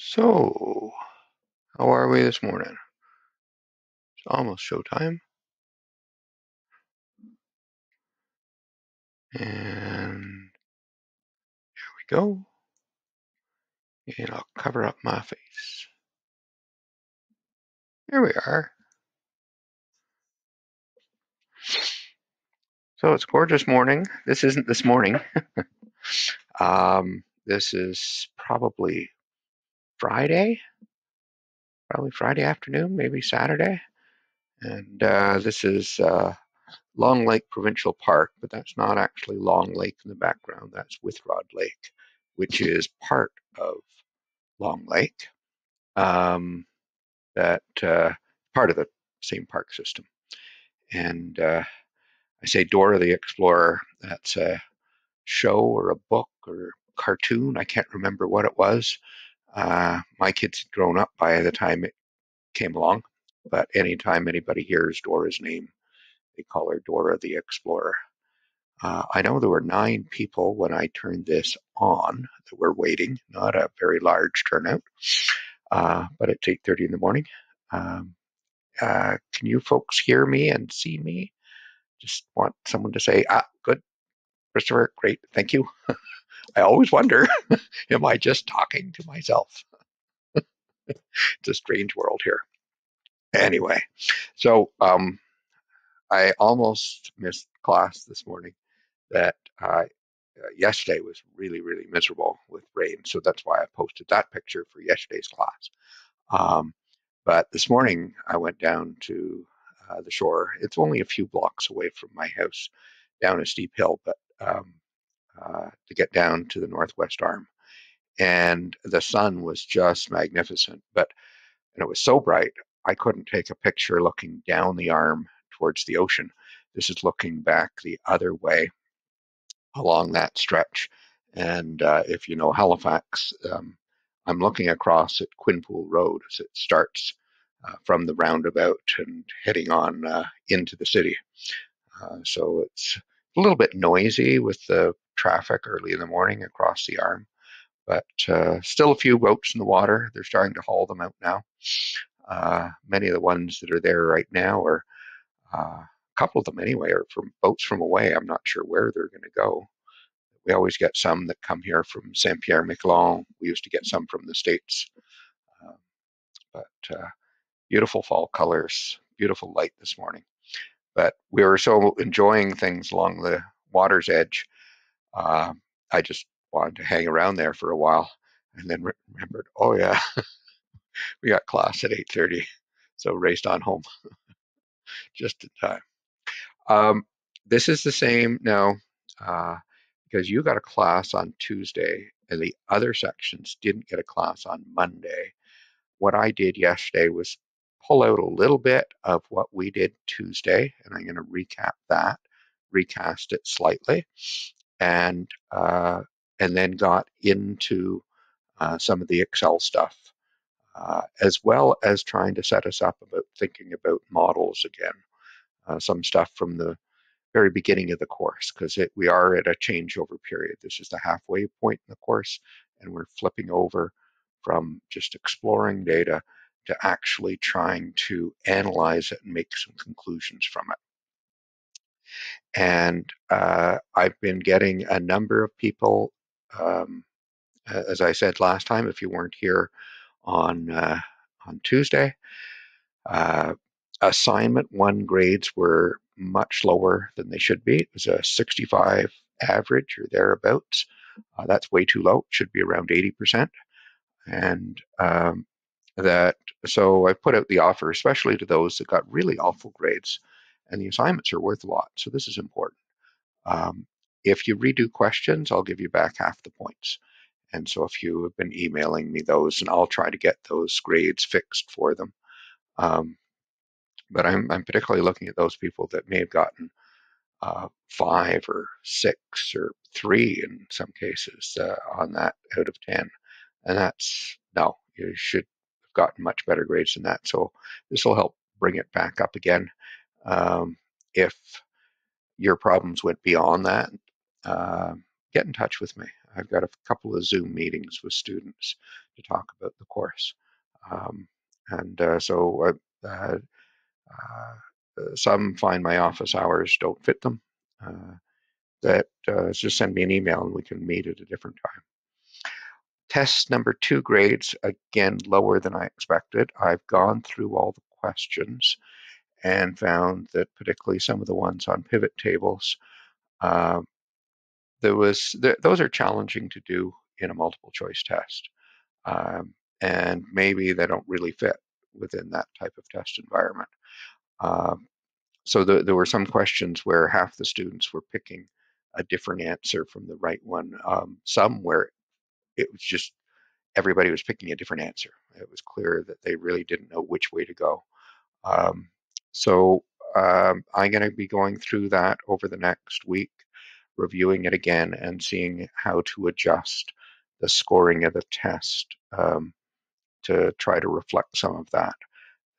So, how are we this morning? It's almost showtime. And here we go. And I'll cover up my face. Here we are. So it's gorgeous morning. This isn't this morning. um, this is probably Friday, probably Friday afternoon, maybe Saturday. And uh, this is uh, Long Lake Provincial Park, but that's not actually Long Lake in the background. That's Withrod Lake, which is part of Long Lake. Um, that uh, part of the same park system. And uh, I say Dora the Explorer. That's a show or a book or cartoon. I can't remember what it was. Uh, my kids had grown up by the time it came along, but anytime anybody hears Dora's name, they call her Dora the Explorer. Uh, I know there were nine people when I turned this on that were waiting, not a very large turnout, uh, but it's 8.30 in the morning. Um, uh, can you folks hear me and see me? Just want someone to say, ah, good, Christopher, great, thank you. I always wonder, am I just talking to myself? it's a strange world here. Anyway, so um, I almost missed class this morning. That uh, yesterday was really, really miserable with rain, so that's why I posted that picture for yesterday's class. Um, but this morning I went down to uh, the shore. It's only a few blocks away from my house, down a steep hill, but um, uh, to get down to the northwest arm. And the sun was just magnificent, but and it was so bright I couldn't take a picture looking down the arm towards the ocean. This is looking back the other way along that stretch. And uh, if you know Halifax, um, I'm looking across at Quinpool Road as it starts uh, from the roundabout and heading on uh, into the city. Uh, so it's a little bit noisy with the traffic early in the morning across the arm, but uh, still a few boats in the water. They're starting to haul them out now. Uh, many of the ones that are there right now are uh, a couple of them anyway are from boats from away. I'm not sure where they're going to go. We always get some that come here from Saint Pierre Miquelon. We used to get some from the States. Um, but uh, beautiful fall colors, beautiful light this morning. But we were so enjoying things along the water's edge. Uh, I just wanted to hang around there for a while and then re remembered, oh yeah, we got class at 8.30. So raced on home just in time. Um, this is the same now uh, because you got a class on Tuesday and the other sections didn't get a class on Monday. What I did yesterday was pull out a little bit of what we did Tuesday, and I'm going to recap that, recast it slightly, and uh, and then got into uh, some of the Excel stuff, uh, as well as trying to set us up about thinking about models again. Uh, some stuff from the very beginning of the course because we are at a changeover period. This is the halfway point in the course, and we're flipping over from just exploring data to actually trying to analyze it and make some conclusions from it. And uh, I've been getting a number of people, um, as I said last time, if you weren't here on uh, on Tuesday, uh, assignment one grades were much lower than they should be. It was a 65 average or thereabouts. Uh, that's way too low. It should be around 80%. And um, that, so I put out the offer, especially to those that got really awful grades, and the assignments are worth a lot. So this is important. Um, if you redo questions, I'll give you back half the points. And so if you have been emailing me those, and I'll try to get those grades fixed for them. Um, but I'm, I'm particularly looking at those people that may have gotten uh, five or six or three in some cases uh, on that out of 10. And that's, no, you should have gotten much better grades than that. So this will help bring it back up again. Um, if your problems went beyond that, uh, get in touch with me. I've got a couple of Zoom meetings with students to talk about the course. Um, and uh, so uh, uh, uh some find my office hours don't fit them. Uh, that just send me an email and we can meet at a different time. Test number two grades, again, lower than I expected. I've gone through all the questions and found that particularly some of the ones on pivot tables, uh, there was th those are challenging to do in a multiple choice test. Um, and maybe they don't really fit within that type of test environment. Um, so the, there were some questions where half the students were picking a different answer from the right one. Um, some where it was just everybody was picking a different answer. It was clear that they really didn't know which way to go. Um, so um, I'm going to be going through that over the next week, reviewing it again and seeing how to adjust the scoring of the test um, to try to reflect some of that.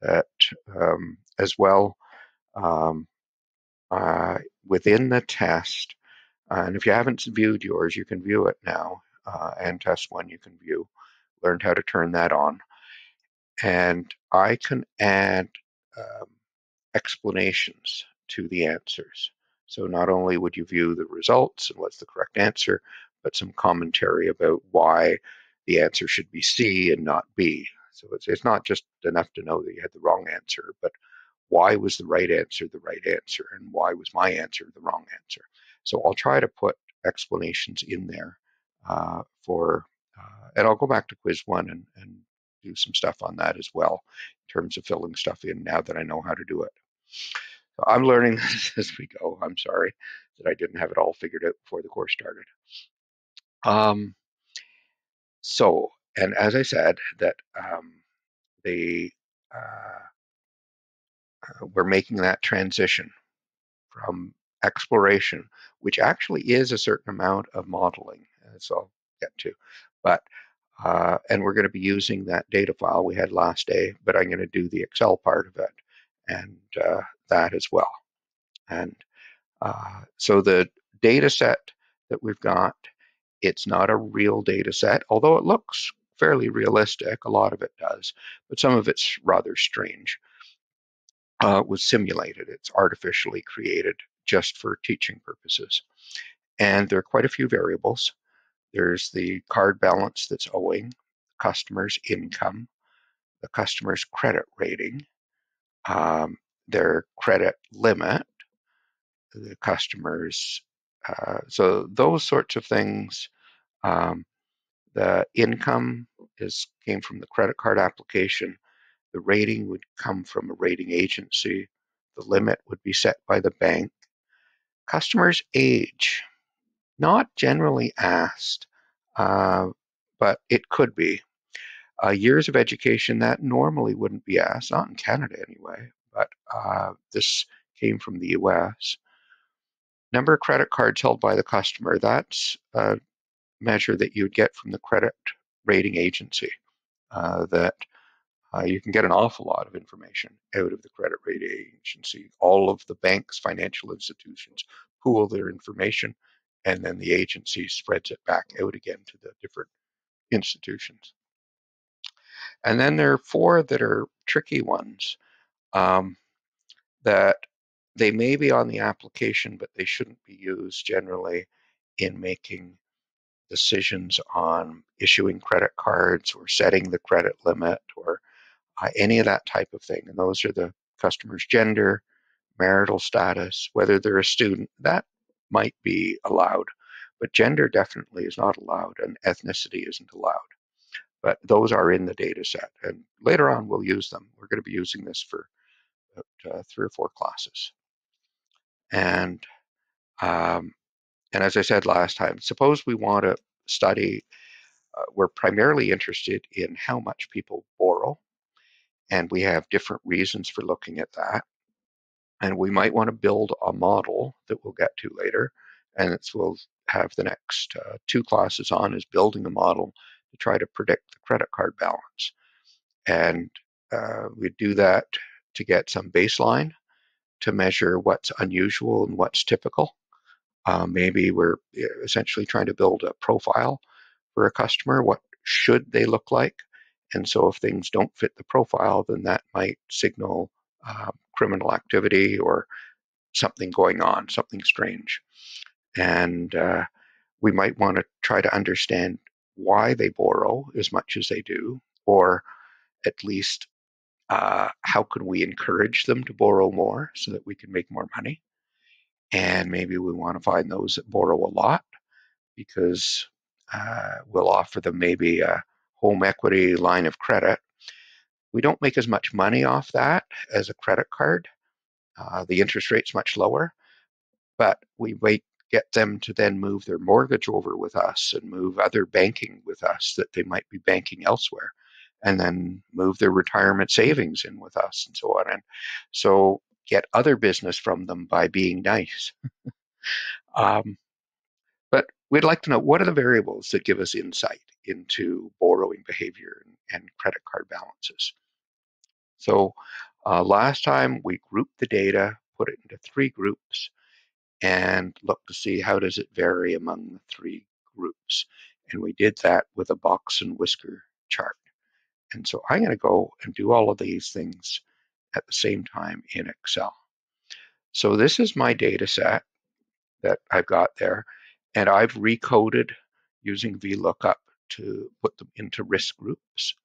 That um, as well um, uh, within the test, and if you haven't viewed yours, you can view it now. Uh, and test one you can view. Learned how to turn that on, and I can add um, explanations to the answers. So not only would you view the results and what's the correct answer, but some commentary about why the answer should be C and not B. So it's, it's not just enough to know that you had the wrong answer, but why was the right answer the right answer and why was my answer the wrong answer. So I'll try to put explanations in there uh, for, uh, and I'll go back to quiz one and, and do some stuff on that as well in terms of filling stuff in now that I know how to do it. So I'm learning this as we go. I'm sorry that I didn't have it all figured out before the course started. Um, so, and as I said, that um, they uh, uh, we're making that transition from exploration, which actually is a certain amount of modeling, as I'll get to, but uh, and we're going to be using that data file we had last day, but I'm going to do the Excel part of it and uh, that as well. And uh, so the data set that we've got, it's not a real data set, although it looks fairly realistic. A lot of it does, but some of it's rather strange. Uh, was simulated. It's artificially created just for teaching purposes. And there are quite a few variables. There's the card balance that's owing, the customer's income, the customer's credit rating, um, their credit limit, the customer's. Uh, so those sorts of things. Um, the income is came from the credit card application. The rating would come from a rating agency. The limit would be set by the bank. Customers' age, not generally asked, uh, but it could be. Uh, years of education that normally wouldn't be asked, not in Canada anyway, but uh, this came from the US. Number of credit cards held by the customer, that's a measure that you would get from the credit rating agency. Uh, that uh, you can get an awful lot of information out of the credit rating agency. All of the banks, financial institutions pool their information, and then the agency spreads it back out again to the different institutions. And then there are four that are tricky ones um, that they may be on the application, but they shouldn't be used generally in making decisions on issuing credit cards or setting the credit limit or uh, any of that type of thing. And those are the customer's gender, marital status, whether they're a student, that might be allowed. But gender definitely is not allowed and ethnicity isn't allowed but those are in the data set. And later on, we'll use them. We're going to be using this for uh, three or four classes. And um, and as I said last time, suppose we want to study, uh, we're primarily interested in how much people borrow, and we have different reasons for looking at that. And we might want to build a model that we'll get to later, and it's, we'll have the next uh, two classes on is building a model to try to predict the credit card balance. And uh, we do that to get some baseline to measure what's unusual and what's typical. Uh, maybe we're essentially trying to build a profile for a customer. What should they look like? And so if things don't fit the profile, then that might signal uh, criminal activity or something going on, something strange. And uh, we might want to try to understand why they borrow as much as they do, or at least uh, how can we encourage them to borrow more so that we can make more money. And maybe we want to find those that borrow a lot because uh, we'll offer them maybe a home equity line of credit. We don't make as much money off that as a credit card. Uh, the interest rate's much lower, but we wait, get them to then move their mortgage over with us and move other banking with us that they might be banking elsewhere, and then move their retirement savings in with us and so on. And so get other business from them by being nice. um, but we'd like to know what are the variables that give us insight into borrowing behavior and, credit card balances. So uh, last time we grouped the data, put it into three groups, and looked to see how does it vary among the three groups. And we did that with a box and whisker chart. And so I'm going to go and do all of these things at the same time in Excel. So this is my data set that I've got there, and I've recoded using VLOOKUP to put them into risk groups.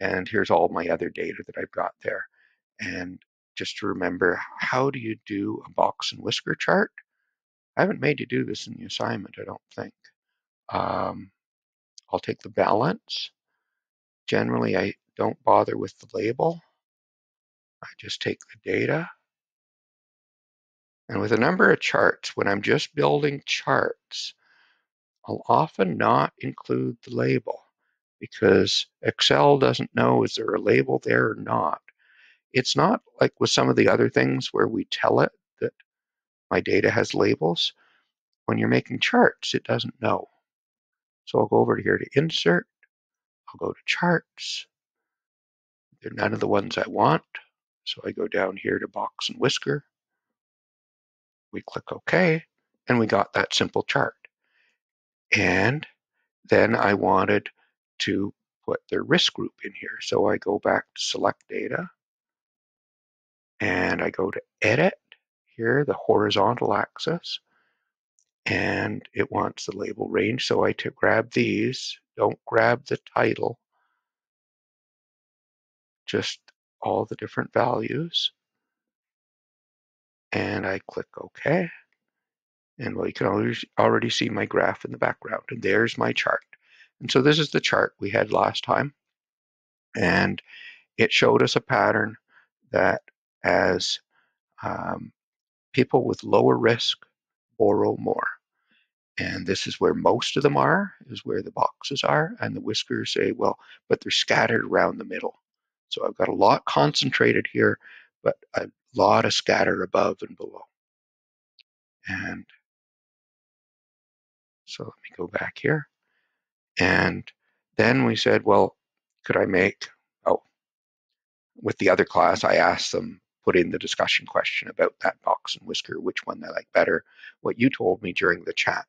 And here's all my other data that I've got there. And just to remember, how do you do a box and whisker chart? I haven't made you do this in the assignment, I don't think. Um, I'll take the balance. Generally, I don't bother with the label. I just take the data. And with a number of charts, when I'm just building charts, I'll often not include the label because Excel doesn't know is there a label there or not. It's not like with some of the other things where we tell it that my data has labels. When you're making charts, it doesn't know. So I'll go over here to Insert. I'll go to Charts. They're none of the ones I want. So I go down here to Box and Whisker. We click OK, and we got that simple chart. And then I wanted to put the risk group in here. So I go back to Select Data, and I go to Edit here, the horizontal axis, and it wants the label range. So I grab these, don't grab the title, just all the different values. And I click OK. And well, you can already see my graph in the background. And there's my chart. And so this is the chart we had last time. And it showed us a pattern that as um, people with lower risk borrow more. And this is where most of them are, is where the boxes are. And the whiskers say, well, but they're scattered around the middle. So I've got a lot concentrated here, but a lot of scatter above and below. And so let me go back here. And then we said, well, could I make, oh, with the other class, I asked them, put in the discussion question about that box and whisker, which one they like better, what you told me during the chat.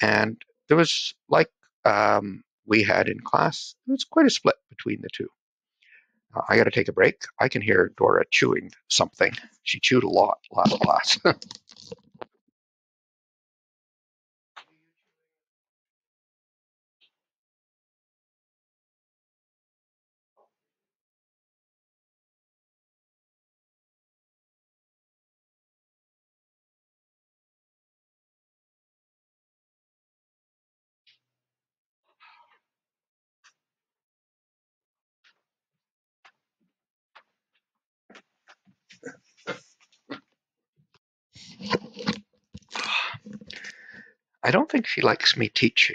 And there was like um, we had in class, it was quite a split between the two. Uh, I got to take a break. I can hear Dora chewing something. She chewed a lot last class. I don't think she likes me teaching.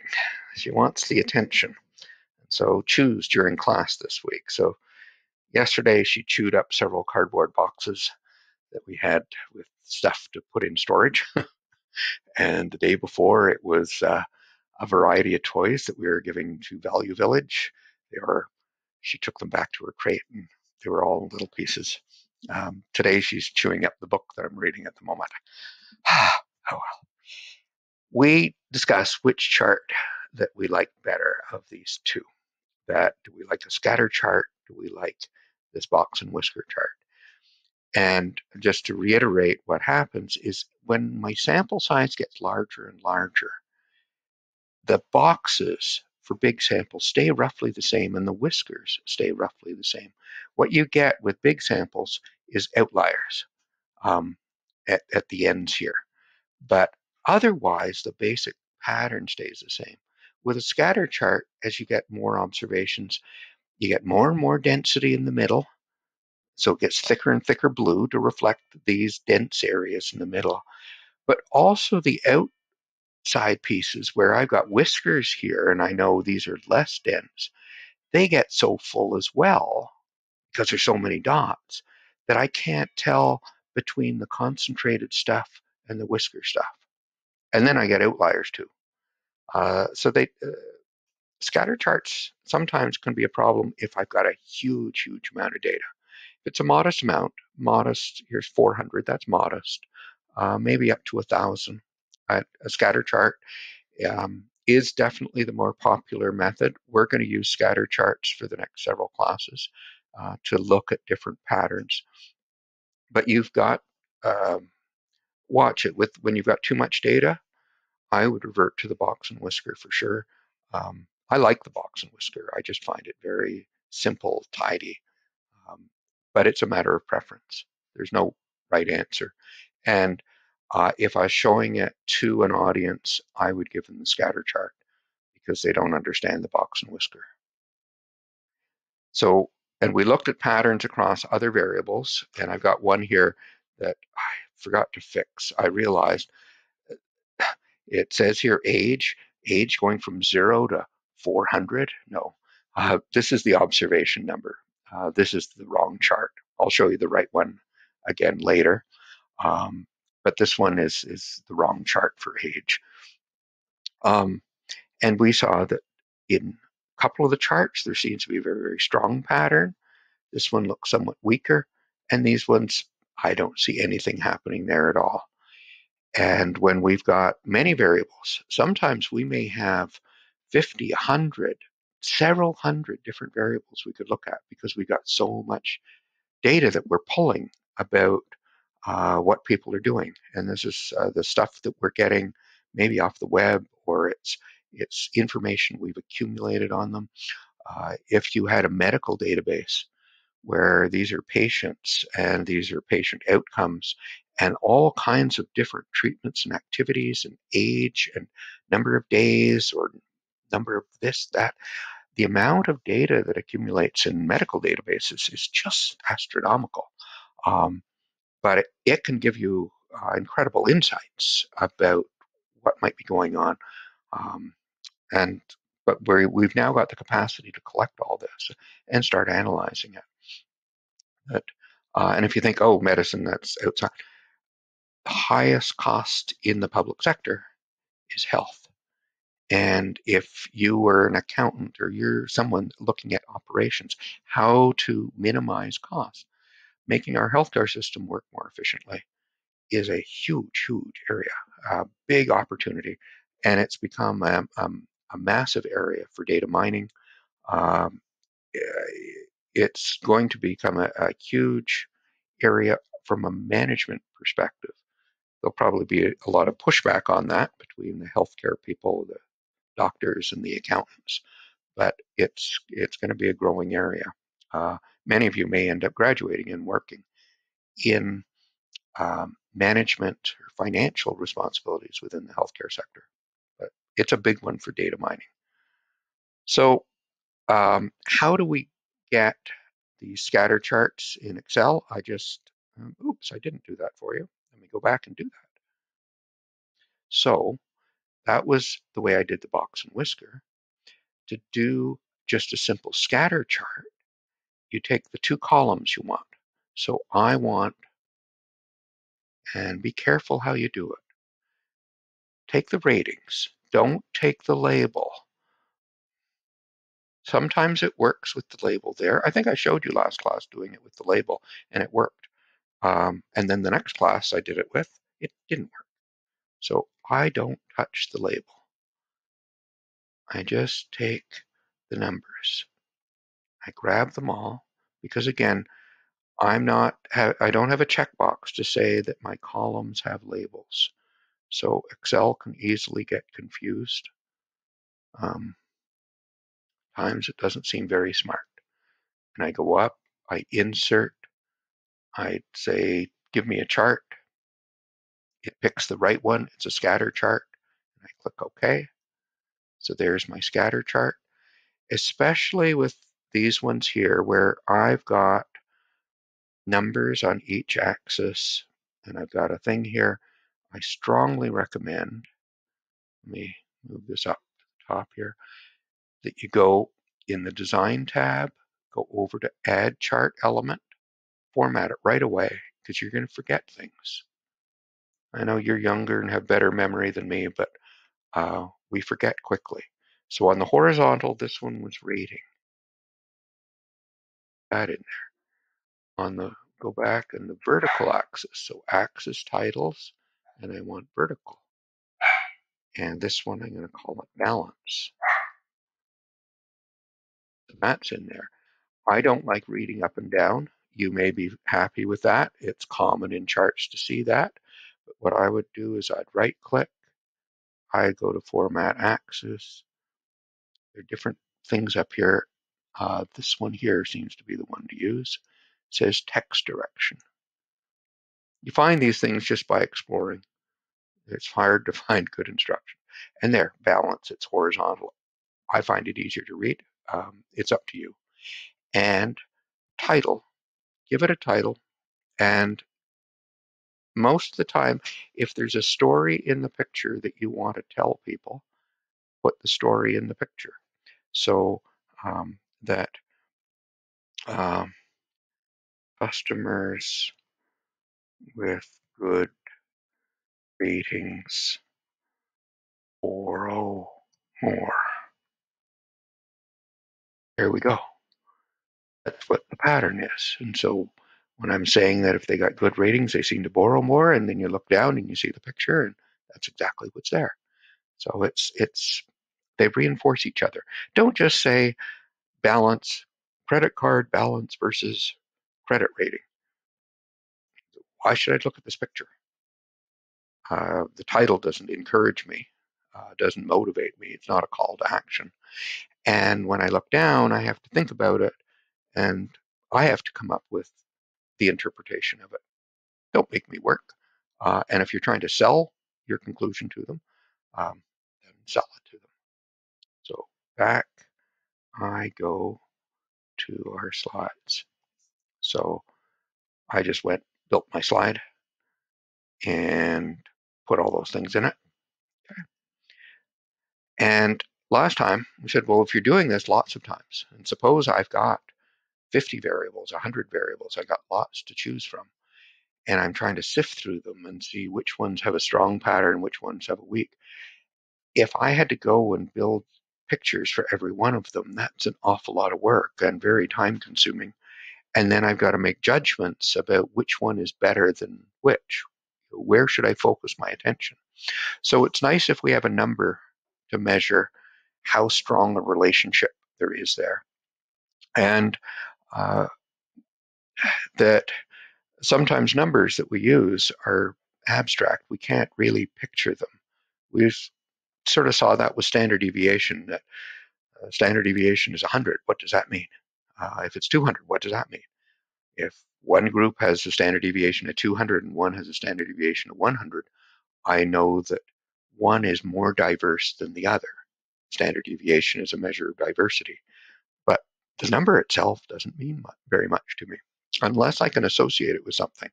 She wants the attention. So chews during class this week. So yesterday she chewed up several cardboard boxes that we had with stuff to put in storage. and the day before it was uh, a variety of toys that we were giving to Value Village. They were, she took them back to her crate and they were all little pieces. Um, today she's chewing up the book that I'm reading at the moment. oh well. We discuss which chart that we like better of these two. That do we like a scatter chart? Do we like this box and whisker chart? And just to reiterate, what happens is when my sample size gets larger and larger, the boxes for big samples stay roughly the same and the whiskers stay roughly the same. What you get with big samples is outliers um, at, at the ends here. But otherwise, the basic pattern stays the same. With a scatter chart, as you get more observations, you get more and more density in the middle. So it gets thicker and thicker blue to reflect these dense areas in the middle. But also the outside pieces where I've got whiskers here and I know these are less dense, they get so full as well because there's so many dots that I can't tell between the concentrated stuff and the whisker stuff. And then I get outliers too. Uh, so they uh, scatter charts sometimes can be a problem if I've got a huge, huge amount of data. If it's a modest amount, modest, here's 400, that's modest, uh, maybe up to a 1,000. a scatter chart um, is definitely the more popular method. We're going to use scatter charts for the next several classes uh, to look at different patterns. But you've got, um, watch it with when you've got too much data, I would revert to the box and whisker for sure. Um, I like the box and whisker. I just find it very simple, tidy. Um, but it's a matter of preference. There's no right answer. And uh, if I was showing it to an audience, I would give them the scatter chart because they don't understand the box and whisker. So, and we looked at patterns across other variables, and I've got one here that I forgot to fix. I realized it says here age, age going from zero to 400. No, uh, this is the observation number. Uh, this is the wrong chart. I'll show you the right one again later. Um, but this one is, is the wrong chart for age. Um, and we saw that in a couple of the charts, there seems to be a very, very strong pattern. This one looks somewhat weaker. And these ones, I don't see anything happening there at all. And when we've got many variables, sometimes we may have 50, 100, several hundred different variables we could look at because we've got so much data that we're pulling about uh, what people are doing. And this is uh, the stuff that we're getting maybe off the web or it's it's information we've accumulated on them. Uh, if you had a medical database where these are patients and these are patient outcomes and all kinds of different treatments and activities and age and number of days or number of this, that. The amount of data that accumulates in medical databases is just astronomical. Um, but it, it, can give you uh, incredible insights about what might be going on. Um, and but we we've now got the capacity to collect all this and start analyzing it. But, uh, and if you think, oh, medicine, that's outside, highest cost in the public sector is health. And if you were an accountant or you're someone looking at operations, how to minimize costs, making our healthcare system work more efficiently is a huge, huge area, a big opportunity. And it's become a, um, a massive area for data mining. Um, it's going to become a, a huge area from a management perspective. There'll probably be a lot of pushback on that between the healthcare people, the doctors, and the accountants, but it's it's going to be a growing area. Uh, many of you may end up graduating and working in um, management or financial responsibilities within the healthcare sector, but it's a big one for data mining. So, um, how do we get the scatter charts in Excel. I just, um, oops, I didn't do that for you. Let me go back and do that. So that was the way I did the box and whisker. To do just a simple scatter chart, you take the two columns you want. So I want, and be careful how you do it. Take the ratings. Don't take the label. Sometimes it works with the label there. I think I showed you last class doing it with the label and it worked. Um, and then the next class I did it with, it didn't work. So I don't touch the label. I just take the numbers. I grab them all because again, I'm not, I don't have a checkbox to say that my columns have labels. So Excel can easily get confused. Um, times it doesn't seem very smart. And I go up, I insert, I say, give me a chart. It picks the right one. It's a scatter chart. And I click OK. So there's my scatter chart, especially with these ones here where I've got numbers on each axis and I've got a thing here. I strongly recommend, let me move this up to the top here, that you go in the design tab, go over to add chart element, format it right away because you're going to forget things. I know you're younger and have better memory than me, but uh, we forget quickly. So on the horizontal, this one was reading. That in there. On the go back and the vertical axis, so axis titles, and I want vertical. And this one I'm going to call it balance. That's in there. I don't like reading up and down. You may be happy with that. It's common in charts to see that. But what I would do is I'd right click, I go to format axis. There are different things up here. Uh, this one here seems to be the one to use. It says text direction. You find these things just by exploring. It's hard to find good instruction. And there, balance, it's horizontal. I find it easier to read. Um, it's up to you. And title, give it a title. And most of the time, if there's a story in the picture that you want to tell people, put the story in the picture so um, that um, customers with good ratings borrow more. There we go. That's what the pattern is. And so when I'm saying that if they got good ratings, they seem to borrow more, and then you look down and you see the picture, and that's exactly what's there. So it's it's they reinforce each other. Don't just say balance, credit card balance versus credit rating. Why should I look at this picture? Uh, the title doesn't encourage me, uh, doesn't motivate me. It's not a call to action. And when I look down, I have to think about it, and I have to come up with the interpretation of it. Don't make me work. Uh, and if you're trying to sell your conclusion to them, um, then sell it to them. So back I go to our slides. So I just went, built my slide, and put all those things in it. Okay. And last time we said, well, if you're doing this lots of times, and suppose I've got 50 variables, 100 variables, I got lots to choose from, and I'm trying to sift through them and see which ones have a strong pattern, which ones have a weak. If I had to go and build pictures for every one of them, that's an awful lot of work and very time consuming. And then I've got to make judgments about which one is better than which. Where should I focus my attention? So it's nice if we have a number to measure how strong a relationship there is there. And uh, that sometimes numbers that we use are abstract. We can't really picture them. We sort of saw that with standard deviation, that uh, standard deviation is 100. What does that mean? Uh, if it's 200, what does that mean? If one group has a standard deviation of 200 and one has a standard deviation of 100, I know that one is more diverse than the other. Standard deviation is a measure of diversity. The number itself doesn't mean much, very much to me unless I can associate it with something.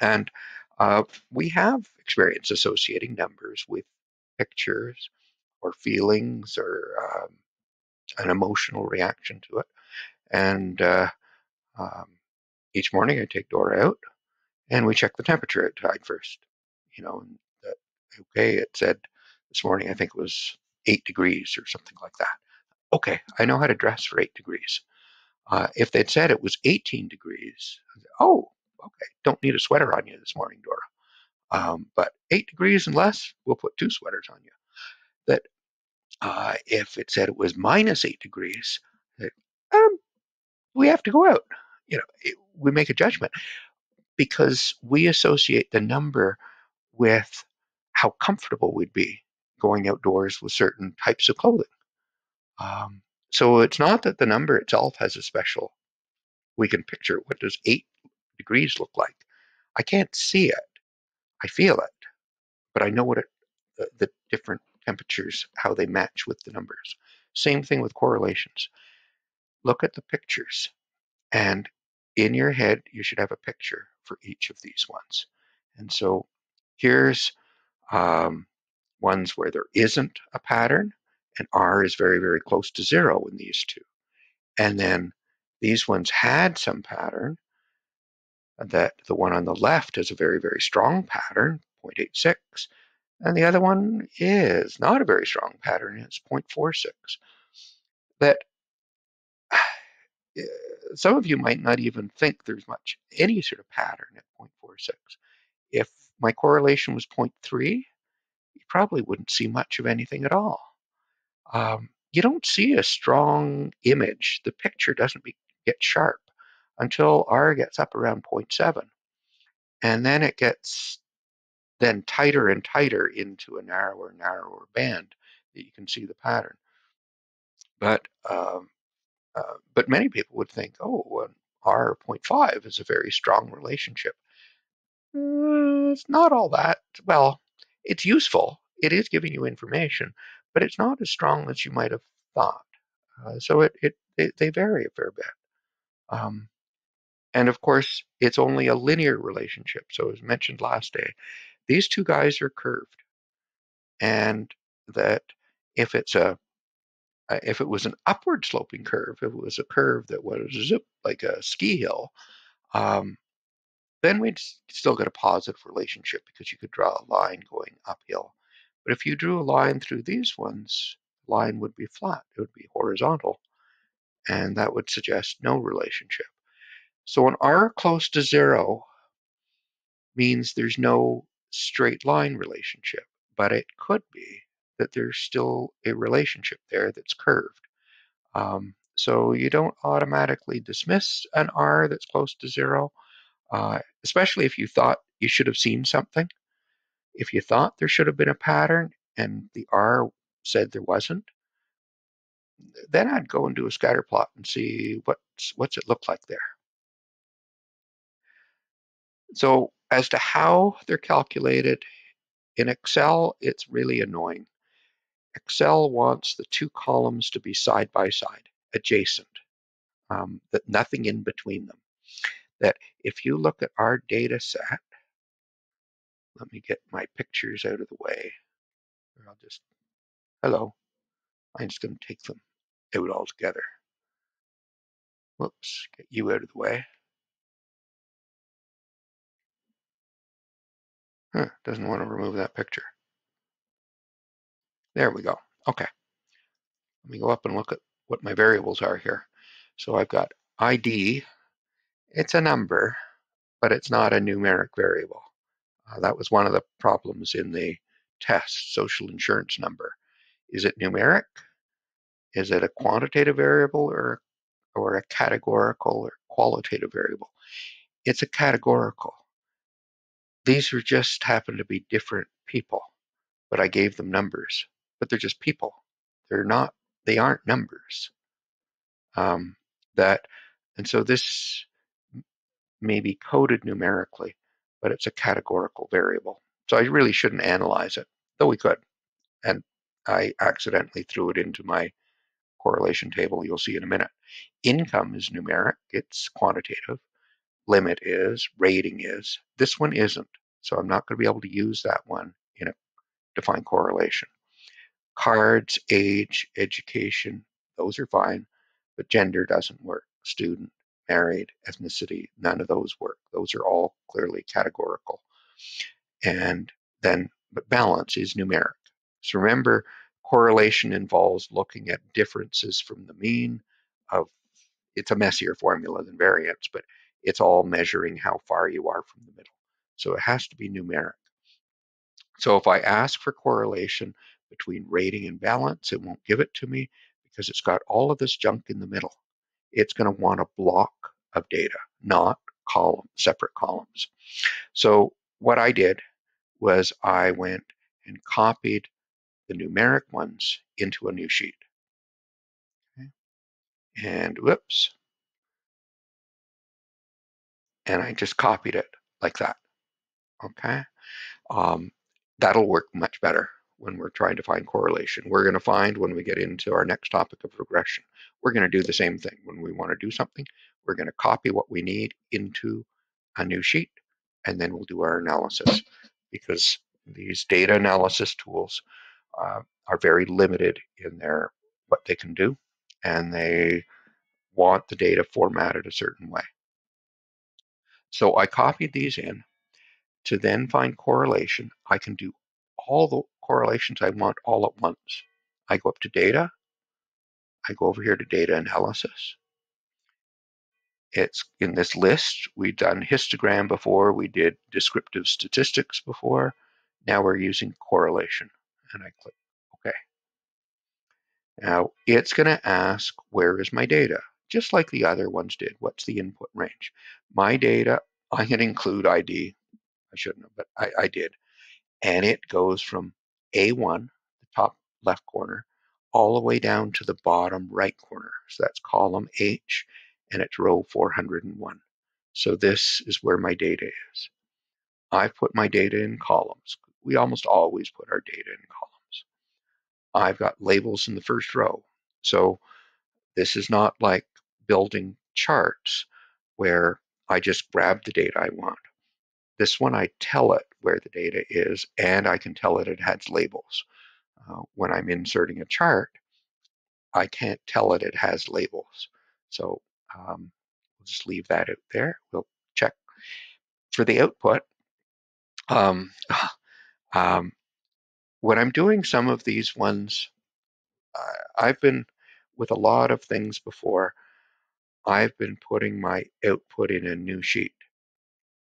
And uh, we have experience associating numbers with pictures or feelings or um, an emotional reaction to it. And uh, um, each morning I take Dora out and we check the temperature outside first. You know, that, okay, it said this morning, I think it was eight degrees or something like that. Okay, I know how to dress for eight degrees. Uh, if they'd said it was 18 degrees, oh, okay, don't need a sweater on you this morning, Dora. Um, but eight degrees and less, we'll put two sweaters on you. That uh, if it said it was minus eight degrees, that, um, we have to go out. You know, it, we make a judgment because we associate the number with how comfortable we'd be going outdoors with certain types of clothing. Um, so it's not that the number itself has a special. We can picture what does eight degrees look like. I can't see it. I feel it, but I know what it, the, the different temperatures, how they match with the numbers. Same thing with correlations. Look at the pictures, and in your head, you should have a picture for each of these ones. And so here's um, ones where there isn't a pattern, and R is very, very close to zero in these two. And then these ones had some pattern, that the one on the left is a very, very strong pattern, 0.86, and the other one is not a very strong pattern, it's 0.46. That eh, some of you might not even think there's much, any sort of pattern at 0.46. If my correlation was 0.3, you probably wouldn't see much of anything at all. Um, you don't see a strong image. The picture doesn't be, get sharp until R gets up around 0.7. And then it gets then tighter and tighter into a narrower, narrower band that you can see the pattern. But um, uh, but many people would think, oh, R 0.5 is a very strong relationship. Uh, it's not all that. Well, it's useful. It is giving you information, but it's not as strong as you might have thought. Uh, so it, it they, they, vary a fair bit. Um, and of course, it's only a linear relationship. So as mentioned last day, these two guys are curved. And that if it's a if it was an upward sloping curve, if it was a curve that was zip like a ski hill, um, then we'd still get a positive relationship because you could draw a line going uphill. But if you drew a line through these ones, line would be flat, it would be horizontal, and that would suggest no relationship. So an R close to zero means there's no straight line relationship, but it could be that there's still a relationship there that's curved. Um, so you don't automatically dismiss an R that's close to zero, uh, especially if you thought you should have seen something. If you thought there should have been a pattern and the R said there wasn't, then I'd go and do a scatter plot and see what's what's it look like there. So as to how they're calculated in Excel, it's really annoying. Excel wants the two columns to be side by side, adjacent, um, that nothing in between them. That if you look at our data set, let me get my pictures out of the way. Or I'll just, hello, I'm just going to take them out altogether. Whoops, get you out of the way. Huh, doesn't want to remove that picture. There we go. Okay. Let me go up and look at what my variables are here. So I've got ID. It's a number, but it's not a numeric variable. Uh, that was one of the problems in the test, social insurance number. Is it numeric? Is it a quantitative variable or, or a categorical or qualitative variable? It's a categorical. These are just happen to be different people, but I gave them numbers but they're just people. They're not, they aren't numbers. Um, that, and so this may be coded numerically, but it's a categorical variable. So I really shouldn't analyze it, though we could. And I accidentally threw it into my correlation table you'll see in a minute. Income is numeric, it's quantitative. Limit is, rating is. This one isn't. So I'm not going to be able to use that one in a defined correlation. Cards, age, education, those are fine, but gender doesn't work. Student, married, ethnicity, none of those work. Those are all clearly categorical. And then, but balance is numeric. So remember, correlation involves looking at differences from the mean of, it's a messier formula than variance, but it's all measuring how far you are from the middle. So it has to be numeric. So if I ask for correlation between rating and balance, it won't give it to me because it's got all of this junk in the middle. It's going to want a block of data, not column, separate columns. So what I did was I went and copied the numeric ones into a new sheet. Okay. And whoops. And I just copied it like that. Okay. Um, that'll work much better when we're trying to find correlation. We're going to find when we get into our next topic of regression, we're going to do the same thing. When we want to do something, we're going to copy what we need into a new sheet, and then we'll do our analysis because these data analysis tools uh, are very limited in their what they can do, and they want the data formatted a certain way. So I copied these in to then find correlation. I can do all the correlations I want all at once. I go up to data. I go over here to data analysis. It's in this list. We've done histogram before. We did descriptive statistics before. Now we're using correlation. And I click OK. Now it's going to ask, where is my data? Just like the other ones did. What's the input range? My data, I can include ID. I shouldn't have, but I, I did. And it goes from A1, the top left corner, all the way down to the bottom right corner. So that's column H and it's row 401. So this is where my data is. I've put my data in columns. We almost always put our data in columns. I've got labels in the first row. So this is not like building charts where I just grab the data I want. This one, I tell it where the data is, and I can tell it it has labels. Uh, when I'm inserting a chart, I can't tell it it has labels. So um, we'll just leave that out there. We'll check for the output. Um, um, when I'm doing some of these ones, uh, I've been with a lot of things before. I've been putting my output in a new sheet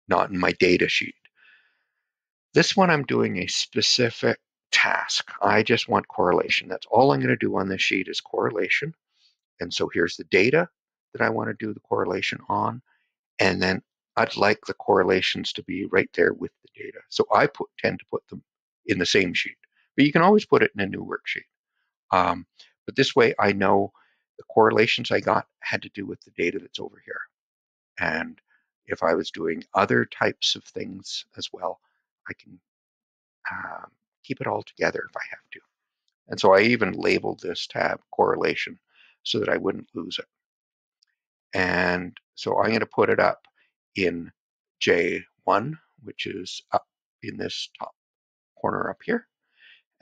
not in my data sheet. This one I'm doing a specific task. I just want correlation. That's all I'm going to do on this sheet is correlation. And so here's the data that I want to do the correlation on. And then I'd like the correlations to be right there with the data. So I put, tend to put them in the same sheet. But you can always put it in a new worksheet. Um, but this way I know the correlations I got had to do with the data that's over here. And if I was doing other types of things as well, I can um, keep it all together if I have to. And so I even labeled this tab correlation so that I wouldn't lose it. And so I'm going to put it up in J1, which is up in this top corner up here.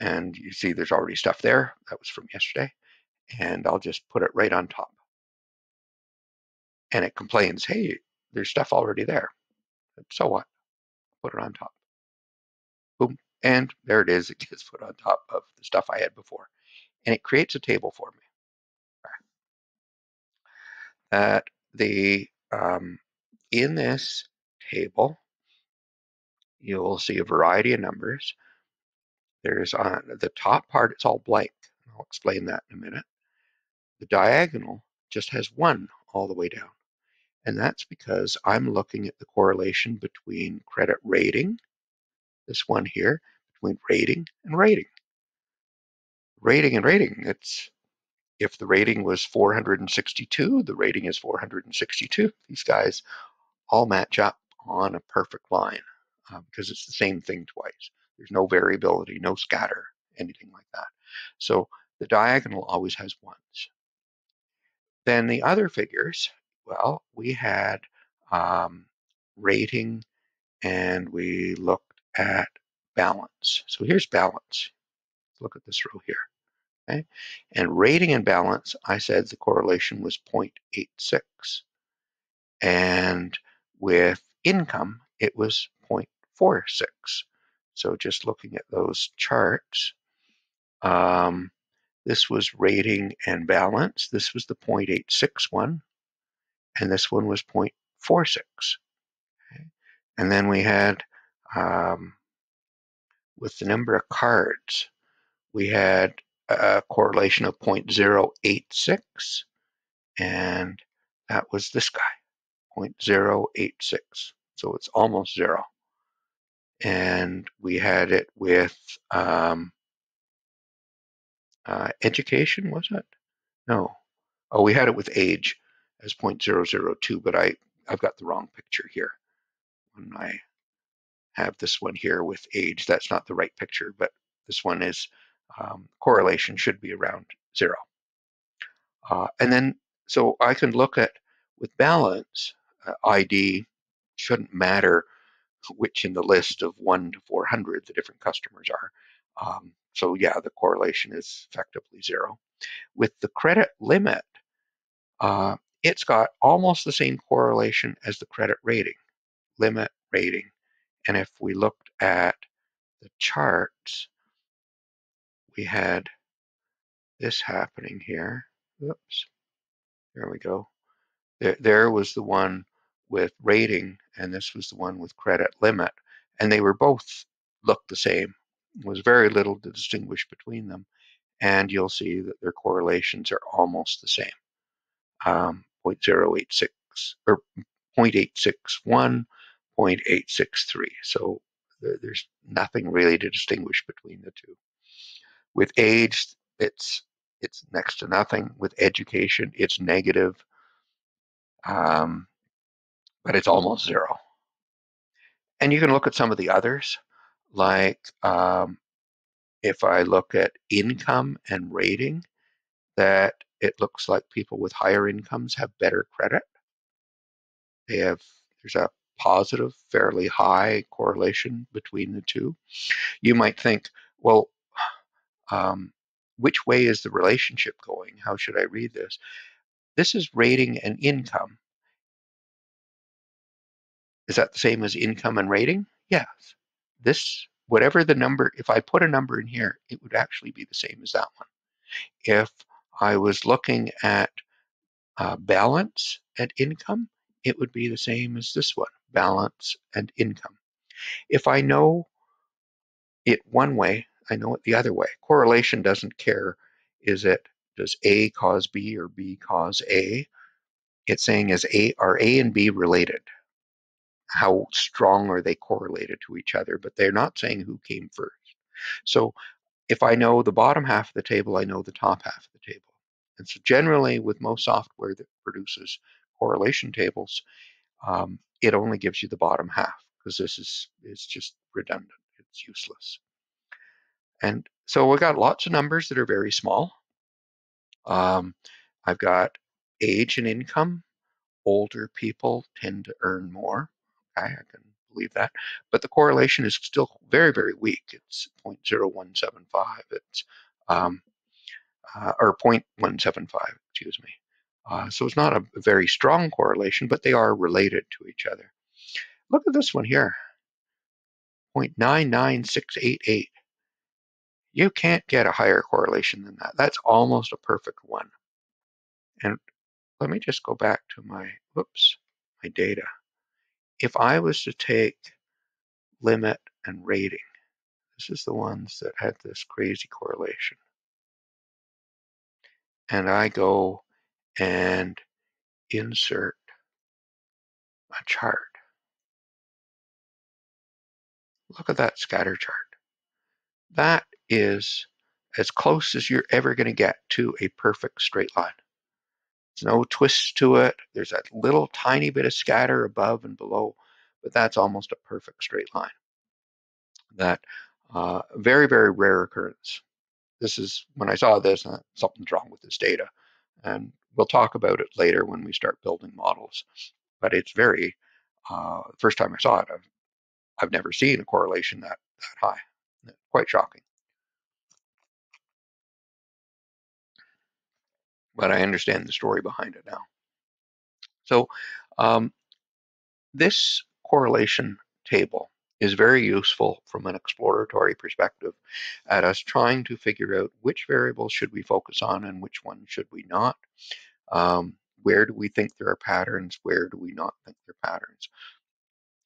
And you see there's already stuff there. That was from yesterday. And I'll just put it right on top. And it complains, hey, there's stuff already there. So what? Put it on top. And there it is. It gets put on top of the stuff I had before. And it creates a table for me. That the um, in this table, you'll see a variety of numbers. There's on the top part, it's all blank. I'll explain that in a minute. The diagonal just has one all the way down. And that's because I'm looking at the correlation between credit rating, this one here, between rating and rating. Rating and rating, it's if the rating was 462, the rating is 462. These guys all match up on a perfect line uh, because it's the same thing twice. There's no variability, no scatter, anything like that. So the diagonal always has ones. Then the other figures, well, we had um, rating and we looked at balance. So here's balance. Look at this row here. Okay. And rating and balance, I said the correlation was 0.86. And with income, it was 0.46. So just looking at those charts, um, this was rating and balance. This was the 0.86 one and this one was 0.46. Okay. And then we had um, with the number of cards, we had a correlation of 0.086, and that was this guy, 0.086. So it's almost zero. And we had it with um, uh, education, was it? No. Oh, we had it with age as 0.002, but I, I've got the wrong picture here. When I have this one here with age, that's not the right picture, but this one is um, correlation should be around zero. Uh, and then, so I can look at with balance, uh, ID shouldn't matter which in the list of 1 to 400 the different customers are. Um, so yeah, the correlation is effectively zero. With the credit limit, uh, it's got almost the same correlation as the credit rating, limit rating. And if we looked at the charts, we had this happening here. Oops, there we go. There, there was the one with rating, and this was the one with credit limit. And they were both looked the same. There was very little to distinguish between them. And you'll see that their correlations are almost the same. Um, 0.086 or 0.861, 0.863. So there's nothing really to distinguish between the two. With age, it's it's next to nothing. With education, it's negative, um, but it's almost zero. And you can look at some of the others, like um, if I look at income and rating, that it looks like people with higher incomes have better credit. They have, there's a positive, fairly high correlation between the two. You might think, well, um, which way is the relationship going? How should I read this? This is rating and income. Is that the same as income and rating? Yes. This, whatever the number, if I put a number in here, it would actually be the same as that one. If I was looking at uh, balance and income, it would be the same as this one, balance and income. If I know it one way, I know it the other way. Correlation doesn't care. Is it does A cause B or B cause A? It's saying is A are A and B related? How strong are they correlated to each other? But they're not saying who came first. So if I know the bottom half of the table, I know the top half of the table. And so generally with most software that produces correlation tables, um, it only gives you the bottom half because this is, is just redundant. It's useless. And so we've got lots of numbers that are very small. Um, I've got age and income. Older people tend to earn more. Okay, I can believe that. But the correlation is still very, very weak. It's 0.0175. It's um, uh, or 0.175, excuse me. Uh, so it's not a very strong correlation, but they are related to each other. Look at this one here, 0.99688. You can't get a higher correlation than that. That's almost a perfect one. And let me just go back to my, whoops, my data. If I was to take limit and rating, this is the ones that had this crazy correlation. And I go and insert a chart. Look at that scatter chart. That is as close as you're ever going to get to a perfect straight line. There's no twists to it. There's a little tiny bit of scatter above and below, but that's almost a perfect straight line. That uh, very, very rare occurrence. This is when I saw this, uh, something's wrong with this data. And we'll talk about it later when we start building models. But it's very, uh, first time I saw it, I've, I've never seen a correlation that, that high. Quite shocking. but I understand the story behind it now. So um, this correlation table is very useful from an exploratory perspective at us trying to figure out which variables should we focus on and which ones should we not. Um, where do we think there are patterns? Where do we not think there are patterns?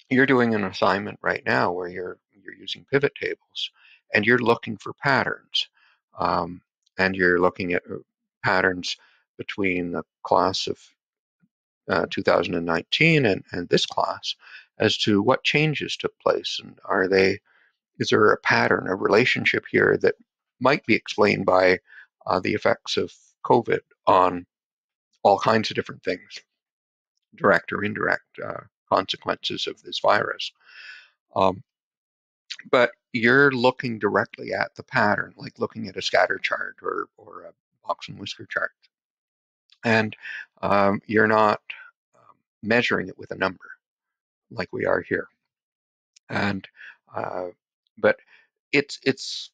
You're doing an assignment right now where you're you're using pivot tables, and you're looking for patterns. Um, and you're looking at uh, patterns between the class of uh, 2019 and, and this class as to what changes took place and are they is there a pattern a relationship here that might be explained by uh, the effects of covid on all kinds of different things direct or indirect uh, consequences of this virus? Um, but you're looking directly at the pattern like looking at a scatter chart or, or a box and whisker chart. And um, you're not um, measuring it with a number like we are here. And uh, but it's it's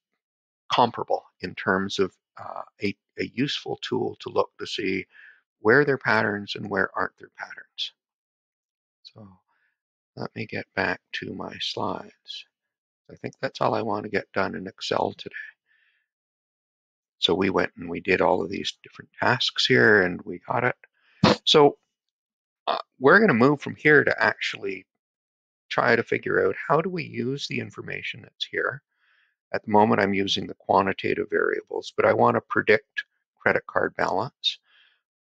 comparable in terms of uh, a, a useful tool to look to see where there are patterns and where aren't there patterns. So let me get back to my slides. I think that's all I want to get done in Excel today. So we went and we did all of these different tasks here and we got it. So uh, we're going to move from here to actually try to figure out how do we use the information that's here. At the moment, I'm using the quantitative variables, but I want to predict credit card balance.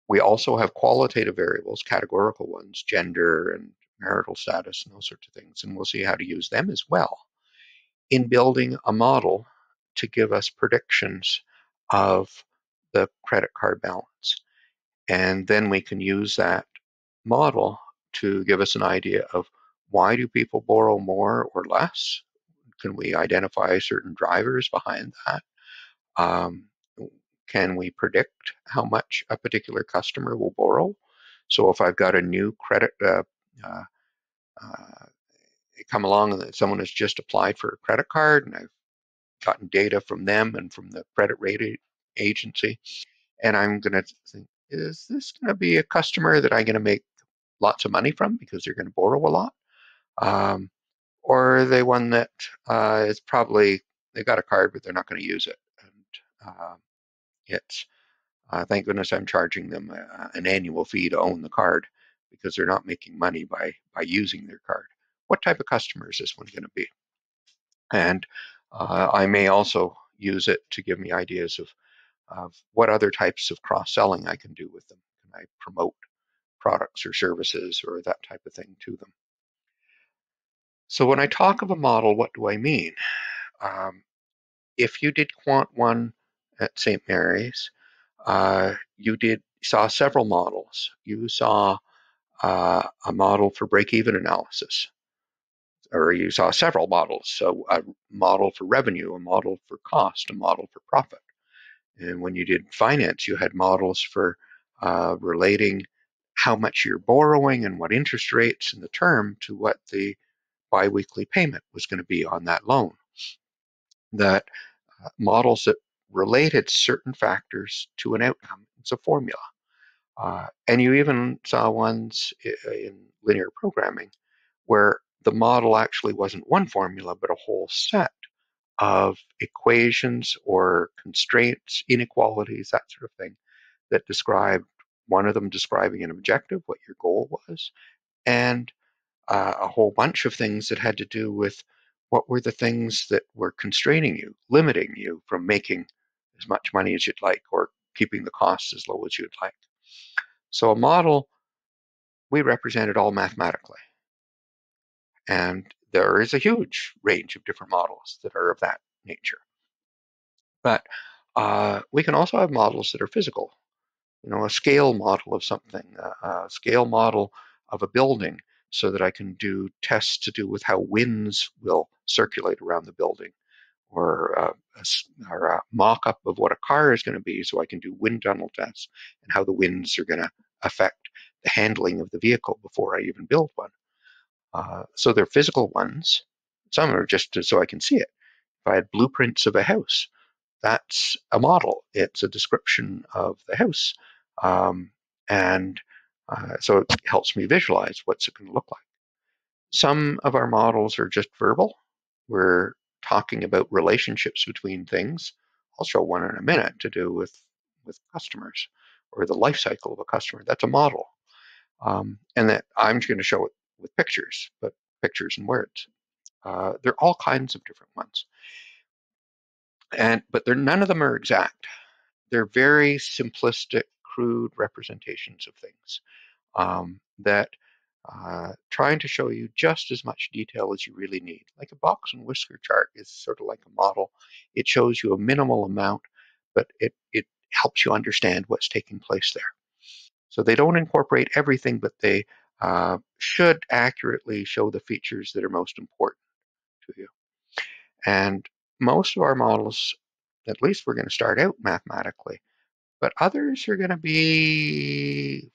We also have qualitative variables, categorical ones, gender and marital status and those sorts of things, and we'll see how to use them as well in building a model to give us predictions of the credit card balance. And then we can use that model to give us an idea of why do people borrow more or less? Can we identify certain drivers behind that? Um, can we predict how much a particular customer will borrow? So if I've got a new credit uh, uh, uh, come along and someone has just applied for a credit card and I've gotten data from them and from the credit rating agency. And I'm going to think, is this going to be a customer that I'm going to make lots of money from because they're going to borrow a lot? Um, or they one that uh, is probably, they got a card, but they're not going to use it. And uh, it's, uh, thank goodness I'm charging them a, an annual fee to own the card because they're not making money by, by using their card. What type of customer is this one going to be? And uh, I may also use it to give me ideas of, of what other types of cross-selling I can do with them. Can I promote products or services or that type of thing to them? So when I talk of a model, what do I mean? Um, if you did Quant 1 at St. Mary's, uh, you did saw several models. You saw uh, a model for break-even analysis or you saw several models. So a model for revenue, a model for cost, a model for profit. And when you did finance, you had models for uh, relating how much you're borrowing and what interest rates and the term to what the biweekly payment was going to be on that loan. That uh, models that related certain factors to an outcome. It's a formula. Uh, and you even saw ones in linear programming where the model actually wasn't one formula, but a whole set of equations or constraints, inequalities, that sort of thing, that described one of them describing an objective, what your goal was, and uh, a whole bunch of things that had to do with what were the things that were constraining you, limiting you from making as much money as you'd like or keeping the costs as low as you'd like. So a model, we represent it all mathematically. And there is a huge range of different models that are of that nature. But uh, we can also have models that are physical. You know, a scale model of something, a, scale model of a building, so that I can do tests to do with how winds will circulate around the building, or, uh, a, or a mock-up of what a car is going to be, so I can do wind tunnel tests and how the winds are going to affect the handling of the vehicle before I even build one. Uh, so they're physical ones. Some are just so I can see it. If I had blueprints of a house, that's a model. It's a description of the house. Um, and uh, so it helps me visualize what's it going to look like. Some of our models are just verbal. We're talking about relationships between things. I'll show one in a minute to do with, with customers or the life cycle of a customer. That's a model. Um, and that I'm going to show it with pictures, but pictures and words. Uh, there are all kinds of different ones. and but they're none of them are exact. They're very simplistic, crude representations of things um, that uh, trying to show you just as much detail as you really need. Like a box and whisker chart is sort of like a model. It shows you a minimal amount, but it it helps you understand what's taking place there. So they don't incorporate everything, but they uh, should accurately show the features that are most important to you. And most of our models, at least we're going to start out mathematically, but others are going to be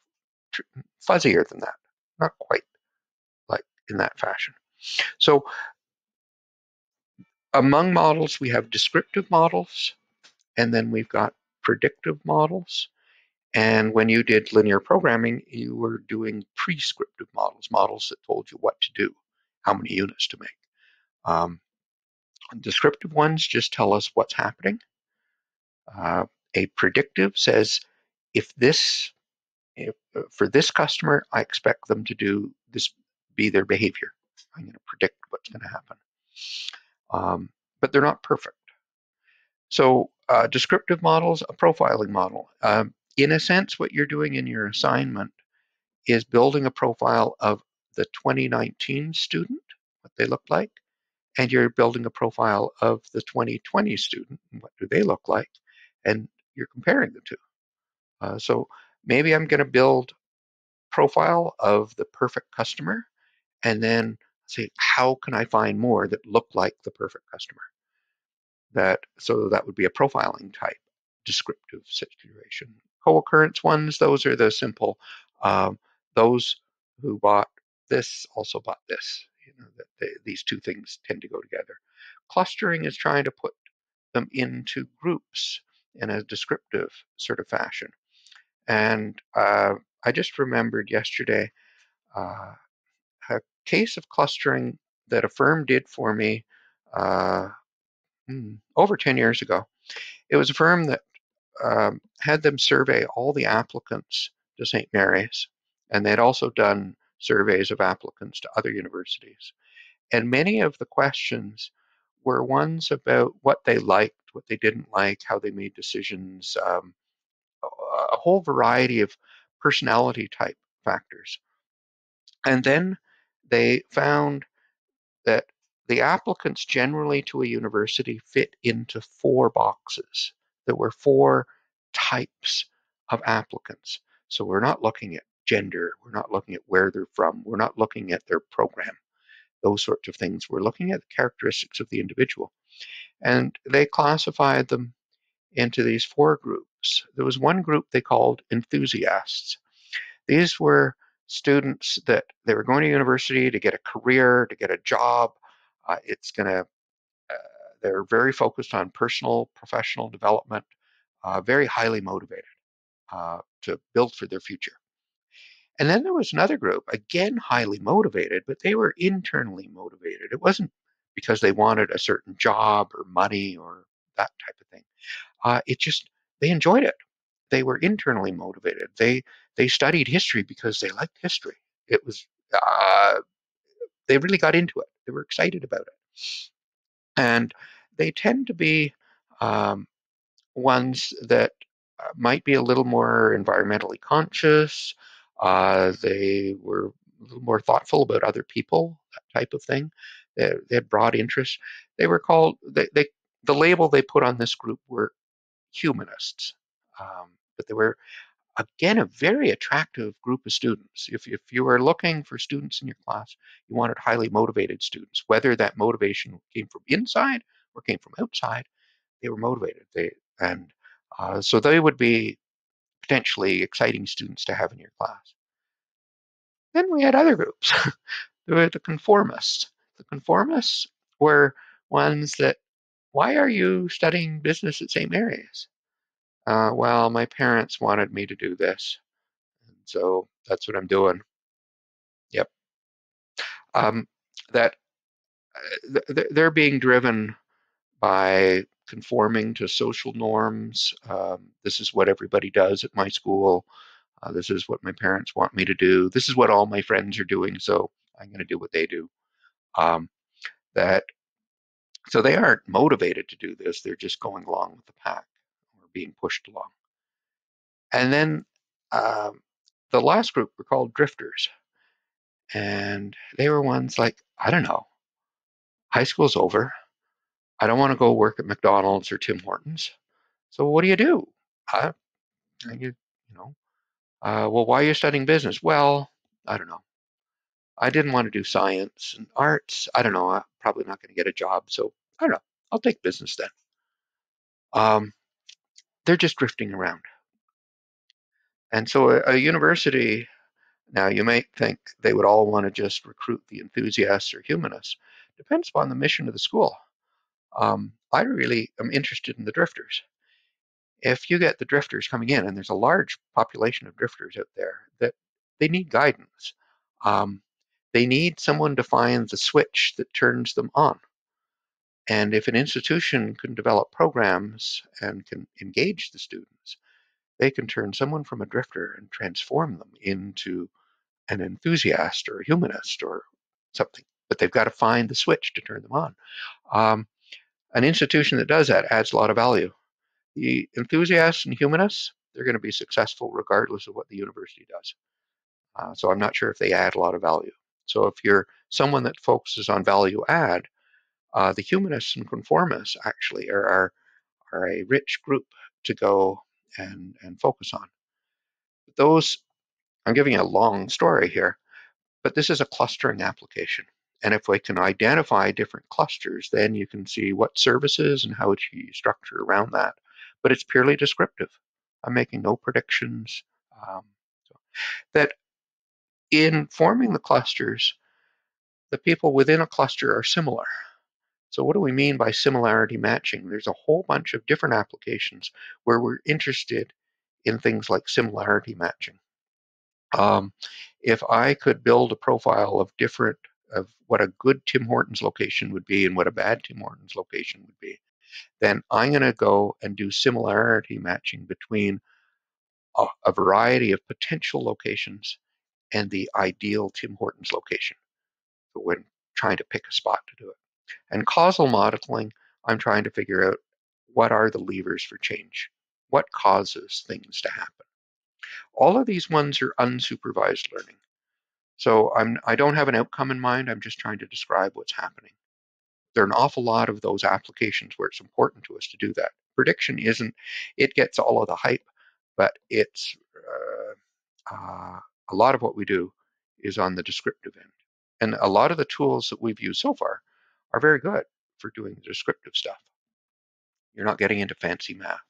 fuzzier than that, not quite like in that fashion. So among models, we have descriptive models, and then we've got predictive models. And when you did linear programming, you were doing prescriptive models, models that told you what to do, how many units to make. Um, descriptive ones just tell us what's happening. Uh, a predictive says, if this, if, uh, for this customer, I expect them to do this, be their behavior. I'm going to predict what's going to happen. Um, but they're not perfect. So uh, descriptive models, a profiling model. Um, in a sense, what you're doing in your assignment is building a profile of the 2019 student, what they look like, and you're building a profile of the 2020 student, what do they look like, and you're comparing the two. Uh, so maybe I'm going to build profile of the perfect customer, and then say, how can I find more that look like the perfect customer? That so that would be a profiling type descriptive situation. Co-occurrence ones, those are the simple. Um, those who bought this also bought this. You know that they, these two things tend to go together. Clustering is trying to put them into groups in a descriptive sort of fashion. And uh, I just remembered yesterday uh, a case of clustering that a firm did for me uh, hmm, over 10 years ago. It was a firm that um, had them survey all the applicants to St. Mary's, and they had also done surveys of applicants to other universities. And many of the questions were ones about what they liked, what they didn't like, how they made decisions, um, a whole variety of personality type factors. And then they found that the applicants generally to a university fit into four boxes. There were four types of applicants. So we're not looking at gender, we're not looking at where they're from, we're not looking at their program, those sorts of things. We're looking at the characteristics of the individual. And they classified them into these four groups. There was one group they called enthusiasts. These were students that they were going to university to get a career, to get a job. Uh, it's going to, uh, they're very focused on personal, professional development, uh, very highly motivated uh, to build for their future. And then there was another group, again, highly motivated, but they were internally motivated. It wasn't because they wanted a certain job or money or that type of thing. Uh, it just, they enjoyed it. They were internally motivated. They they studied history because they liked history. It was uh, they really got into it. They were excited about it, and they tend to be um, ones that uh, might be a little more environmentally conscious. Uh, they were a little more thoughtful about other people, that type of thing. They, had broad interests. They were called they, they the label they put on this group were humanists, um, but they were again a very attractive group of students. If if you were looking for students in your class, you wanted highly motivated students, whether that motivation came from inside or came from outside. They were motivated. They and uh, so they would be potentially exciting students to have in your class. Then we had other groups. there were the conformists. The conformists were ones that, why are you studying business at St. Mary's? Uh, well, my parents wanted me to do this. And so that's what I'm doing. Yep. Um, that uh, they're being driven by conforming to social norms. Um, this is what everybody does at my school. Uh, this is what my parents want me to do. This is what all my friends are doing, so I'm going to do what they do. Um, that So they aren't motivated to do this, they're just going along with the pack or being pushed along. And then um, the last group were called drifters. And they were ones like, I don't know, high school's over. I don't want to go work at McDonald's or Tim Hortons. So what do you do? I, you, you know, uh, well, why are you studying business? Well, I don't know. I didn't want to do science and arts. I don't know. I'm probably not going to get a job. So I don't know. I'll take business then. Um, they're just drifting around. And so a, a, university, now you might think they would all want to just recruit the enthusiasts or humanists. Depends upon the mission of the school. Um, I really am interested in the drifters. If you get the drifters coming in, and there's a large population of drifters out there, that they need guidance. Um, they need someone to find the switch that turns them on. And if an institution can develop programs and can engage the students, they can turn someone from a drifter and transform them into an enthusiast or a humanist or something. But they've got to find the switch to turn them on. Um, an institution that does that adds a lot of value. The enthusiasts and humanists, they're going to be successful regardless of what the university does. Uh, so I'm not sure if they add a lot of value. So if you're someone that focuses on value add, uh, the humanists and conformists actually are, are, are a rich group to go and, and focus on. Those, I'm giving a long story here, but this is a clustering application. And if we can identify different clusters, then you can see what services and how you structure around that. But it's purely descriptive. I'm making no predictions. Um, so that in forming the clusters, the people within a cluster are similar. So what do we mean by similarity matching? There's a whole bunch of different applications where we're interested in things like similarity matching. Um, if I could build a profile of different of what a good Tim Hortons location would be and what a bad Tim Hortons location would be, then I'm going to go and do similarity matching between a, a variety of potential locations and the ideal Tim Hortons location when trying to pick a spot to do it. And causal modeling, I'm trying to figure out what are the levers for change? What causes things to happen? All of these ones are unsupervised learning. So I'm, I don't have an outcome in mind. I'm just trying to describe what's happening. There are an awful lot of those applications where it's important to us to do that. Prediction isn't, it gets all of the hype, but it's uh, uh, a lot of what we do is on the descriptive end. And a lot of the tools that we've used so far are very good for doing the descriptive stuff. You're not getting into fancy math.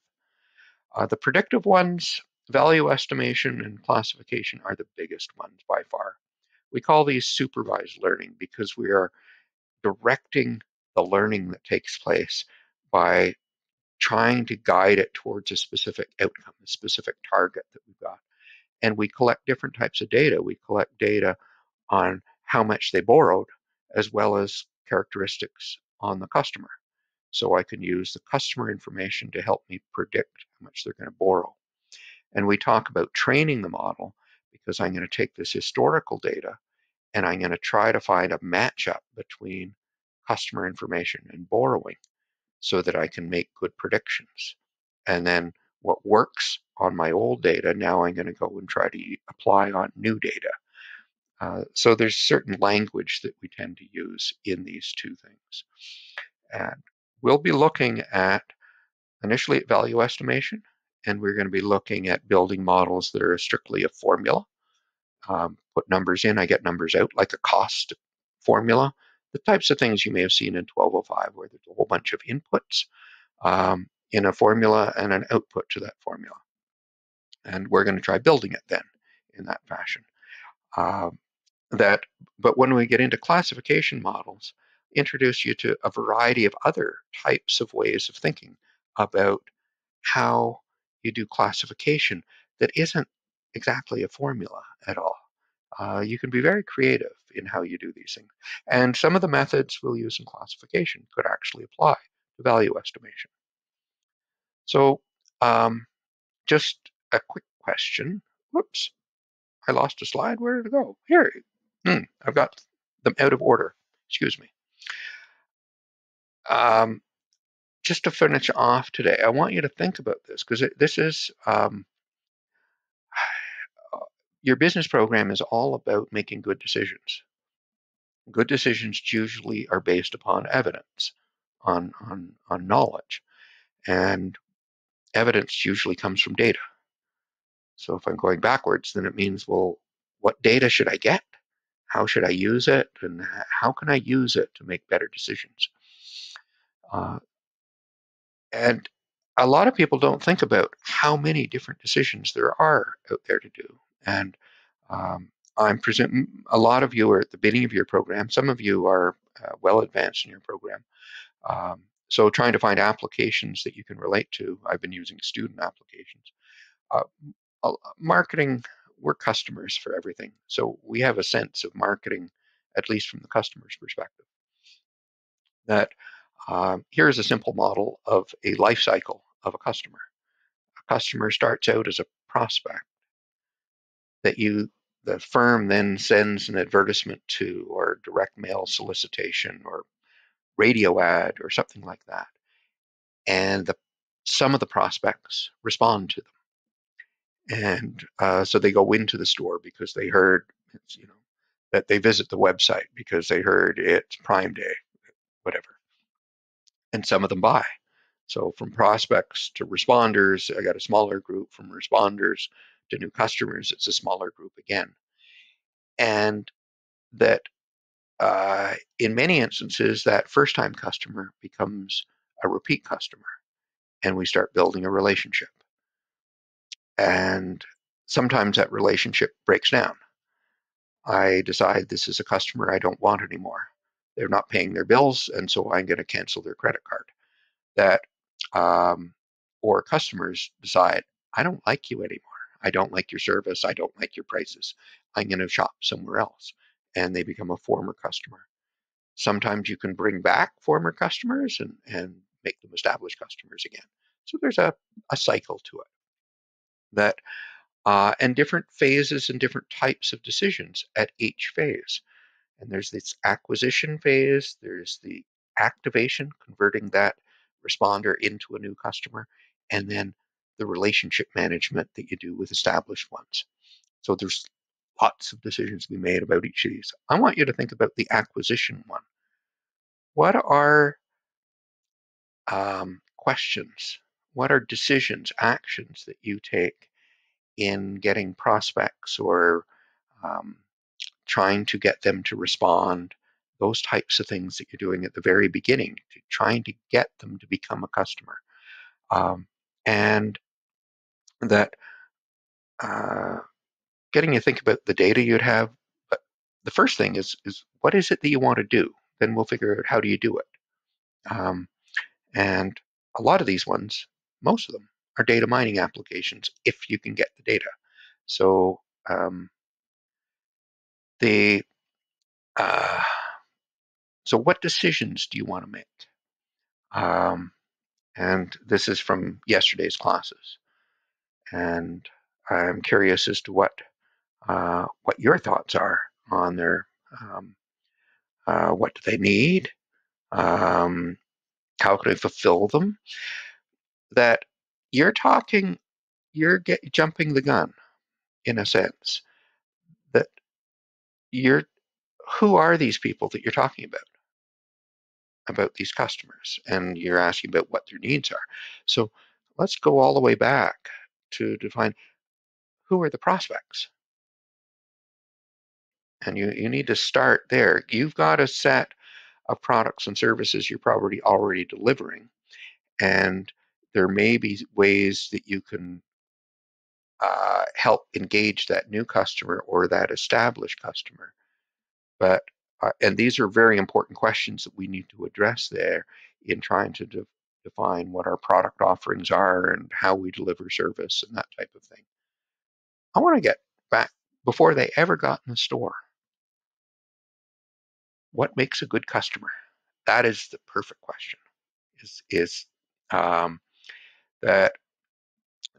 Uh, the predictive ones, value estimation and classification are the biggest ones by far. We call these supervised learning because we are directing the learning that takes place by trying to guide it towards a specific outcome, a specific target that we've got. And we collect different types of data. We collect data on how much they borrowed, as well as characteristics on the customer. So I can use the customer information to help me predict how much they're going to borrow. And we talk about training the model because I'm going to take this historical data and I'm going to try to find a matchup between customer information and borrowing so that I can make good predictions. And then what works on my old data, now I'm going to go and try to apply on new data. Uh, so there's certain language that we tend to use in these two things. And we'll be looking at initially at value estimation, and we're going to be looking at building models that are strictly a formula. Um, put numbers in, I get numbers out, like a cost formula. The types of things you may have seen in 1205, where there's a whole bunch of inputs um, in a formula and an output to that formula. And we're going to try building it then in that fashion. Um, that, but when we get into classification models, introduce you to a variety of other types of ways of thinking about how you do classification that isn't exactly a formula at all. Uh, you can be very creative in how you do these things. And some of the methods we'll use in classification could actually apply to value estimation. So um, just a quick question. Whoops, I lost a slide. Where did it go? Here, Hmm, I've got them out of order. Excuse me. um, just to finish off today, I want you to think about this because this is um, your business program is all about making good decisions. Good decisions usually are based upon evidence, on on on knowledge, and evidence usually comes from data. So if I'm going backwards, then it means, well, what data should I get? How should I use it? And how can I use it to make better decisions? Uh, and a lot of people don't think about how many different decisions there are out there to do. And um, I'm presuming a lot of you are at the beginning of your program. Some of you are uh, well advanced in your program. Um, so trying to find applications that you can relate to. I've been using student applications. Uh, marketing, we're customers for everything. So we have a sense of marketing, at least from the customer's perspective. That um, here's a simple model of a life cycle of a customer. A customer starts out as a prospect that you the firm then sends an advertisement to or direct mail solicitation or radio ad or something like that. And the, some of the prospects respond to them and uh, so they go into the store because they heard you know that they visit the website because they heard it's prime day whatever. And some of them buy. So from prospects to responders i got a smaller group from responders to new customers it's a smaller group again. And that uh, in many instances that first time customer becomes a repeat customer and we start building a relationship and sometimes that relationship breaks down. I decide this is a customer I don't want anymore. They're not paying their bills, and so I'm going to cancel their credit card. That, um, or customers decide I don't like you anymore. I don't like your service. I don't like your prices. I'm going to shop somewhere else, and they become a former customer. Sometimes you can bring back former customers and, and make them established customers again. So there's a, a cycle to it that uh, and different phases and different types of decisions at each phase. And there's this acquisition phase, there's the activation, converting that responder into a new customer, and then the relationship management that you do with established ones. So there's lots of decisions to be made about each of these. I want you to think about the acquisition one. What are um, questions? What are decisions, actions that you take in getting prospects or um, trying to get them to respond, those types of things that you're doing at the very beginning, to trying to get them to become a customer. Um, and that uh, getting you to think about the data you'd have, but the first thing is, is what is it that you want to do? Then we'll figure out how do you do it. Um, and a lot of these ones, most of them, are data mining applications if you can get the data. So um, the uh, so what decisions do you want to make? Um, and this is from yesterday's classes, and I'm curious as to what uh, what your thoughts are on their um, uh, what do they need, um, how can I fulfill them? That you're talking, you're get, jumping the gun in a sense that you're, who are these people that you're talking about? About these customers, and you're asking about what their needs are. So let's go all the way back to define who are the prospects. And you, you need to start there. You've got a set of products and services you're probably already delivering. And there may be ways that you can uh, help engage that new customer or that established customer. But uh, and these are very important questions that we need to address there in trying to de- define what our product offerings are and how we deliver service and that type of thing. I want to get back before they ever got in the store. What makes a good customer? That is the perfect question. Is is um, that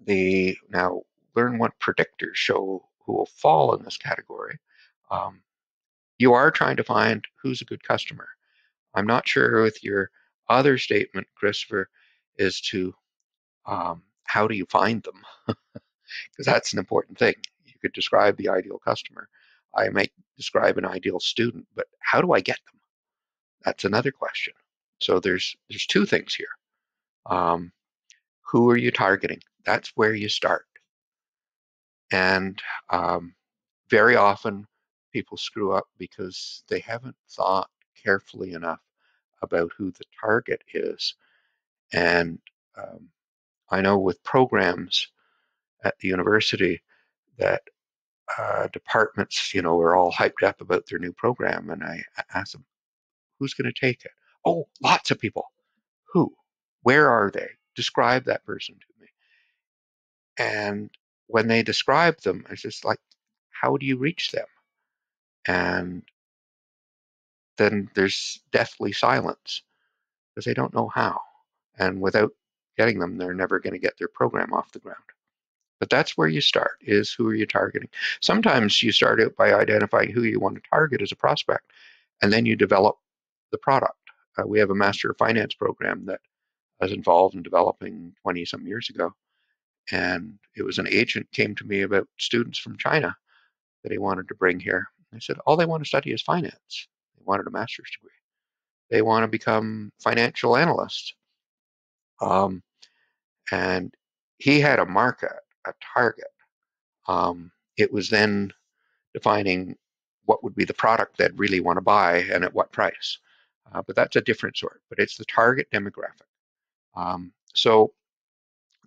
the now learn what predictors show who will fall in this category. Um, you are trying to find who's a good customer. I'm not sure with your other statement, Christopher, is to um, how do you find them? Because that's an important thing. You could describe the ideal customer. I might describe an ideal student, but how do I get them? That's another question. So there's there's two things here. Um, who are you targeting? That's where you start. And um, very often people screw up because they haven't thought carefully enough about who the target is. And um, I know with programs at the university that uh, departments, you know, are all hyped up about their new program. And I ask them, who's going to take it? Oh, lots of people. Who? Where are they? Describe that person to me. And when they describe them, it's just like, how do you reach them? And then there's deathly silence because they don't know how. And without getting them, they're never going to get their program off the ground. But that's where you start is who are you targeting? Sometimes you start out by identifying who you want to target as a prospect, and then you develop the product. Uh, we have a master of finance program that was involved in developing 20 some years ago. And it was an agent came to me about students from China that he wanted to bring here. I said, all they want to study is finance. They wanted a master's degree. They want to become financial analysts. Um, and he had a market, a target. Um, it was then defining what would be the product they'd really want to buy and at what price. Uh, but that's a different sort, but it's the target demographic. Um, so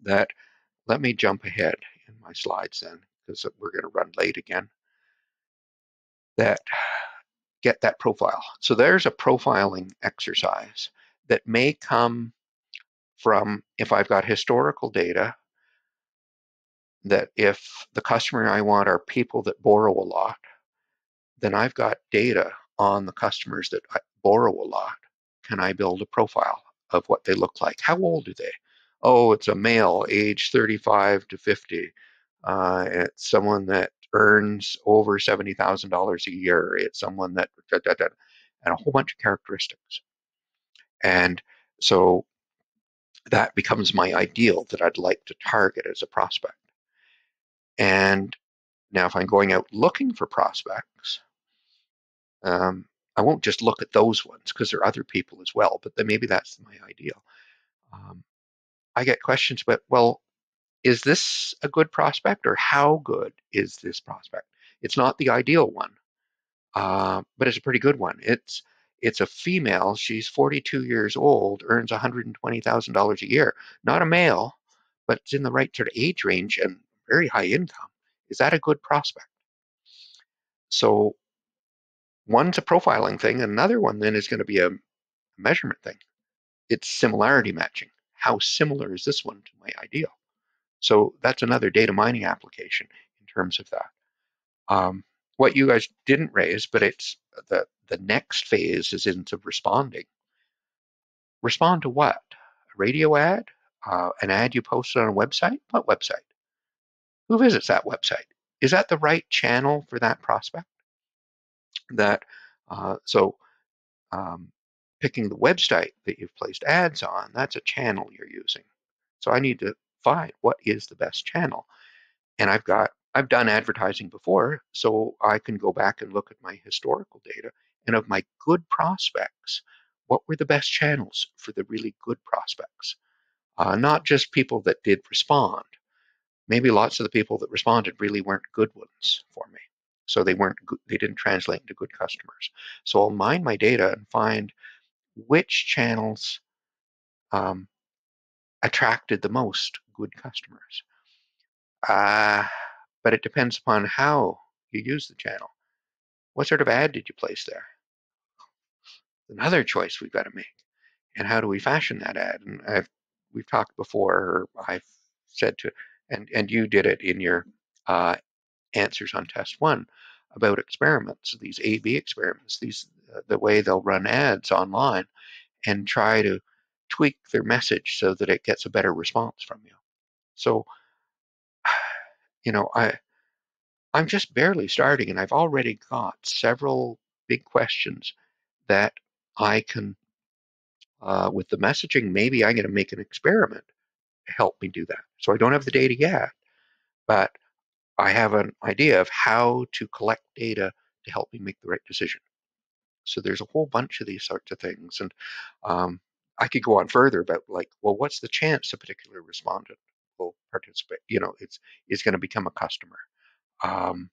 that, let me jump ahead in my slides then, because we're going to run late again. That get that profile. So there's a profiling exercise that may come from if I've got historical data that if the customer I want are people that borrow a lot, then I've got data on the customers that borrow a lot. Can I build a profile of what they look like? How old are they? Oh, it's a male, age 35 to 50. Uh, it's someone that earns over $70,000 a year. It's someone that, da, da, da, and a whole bunch of characteristics. And so that becomes my ideal that I'd like to target as a prospect. And now, if I'm going out looking for prospects, um, I won't just look at those ones because there are other people as well, but then maybe that's my ideal. Um, I get questions about, well, is this a good prospect or how good is this prospect? It's not the ideal one, uh, but it's a pretty good one. It's it's a female. She's 42 years old, earns $120,000 a year. Not a male, but it's in the right sort of age range and very high income. Is that a good prospect? So one's a profiling thing, another one then is going to be a measurement thing. It's similarity matching. How similar is this one to my ideal? So that's another data mining application in terms of that. Um, what you guys didn't raise, but it's the the next phase is into responding. Respond to what? A radio ad? Uh, an ad you posted on a website? What website? Who visits that website? Is that the right channel for that prospect? That uh, so um, picking the website that you've placed ads on, that's a channel you're using. So I need to find what is the best channel. And I've got I've done advertising before, so I can go back and look at my historical data and of my good prospects, what were the best channels for the really good prospects? Uh, not just people that did respond. Maybe lots of the people that responded really weren't good ones for me. So they weren't they didn't translate into good customers. So I'll mine my data and find which channels um, attracted the most good customers. Uh, but it depends upon how you use the channel. What sort of ad did you place there? Another choice we've got to make. And how do we fashion that ad? And I've we've talked before, I've said to, and, and you did it in your uh, answers on test one about experiments, these A-B experiments, these uh, the way they'll run ads online and try to tweak their message so that it gets a better response from you. So, you know, I I'm just barely starting and I've already got several big questions that I can uh, with the messaging, maybe I'm going to make an experiment to help me do that. So I don't have the data yet, but I have an idea of how to collect data to help me make the right decision. So there's a whole bunch of these sorts of things. And um, I could go on further about like, well, what's the chance a particular respondent will participate? You know, it's is going to become a customer. Um,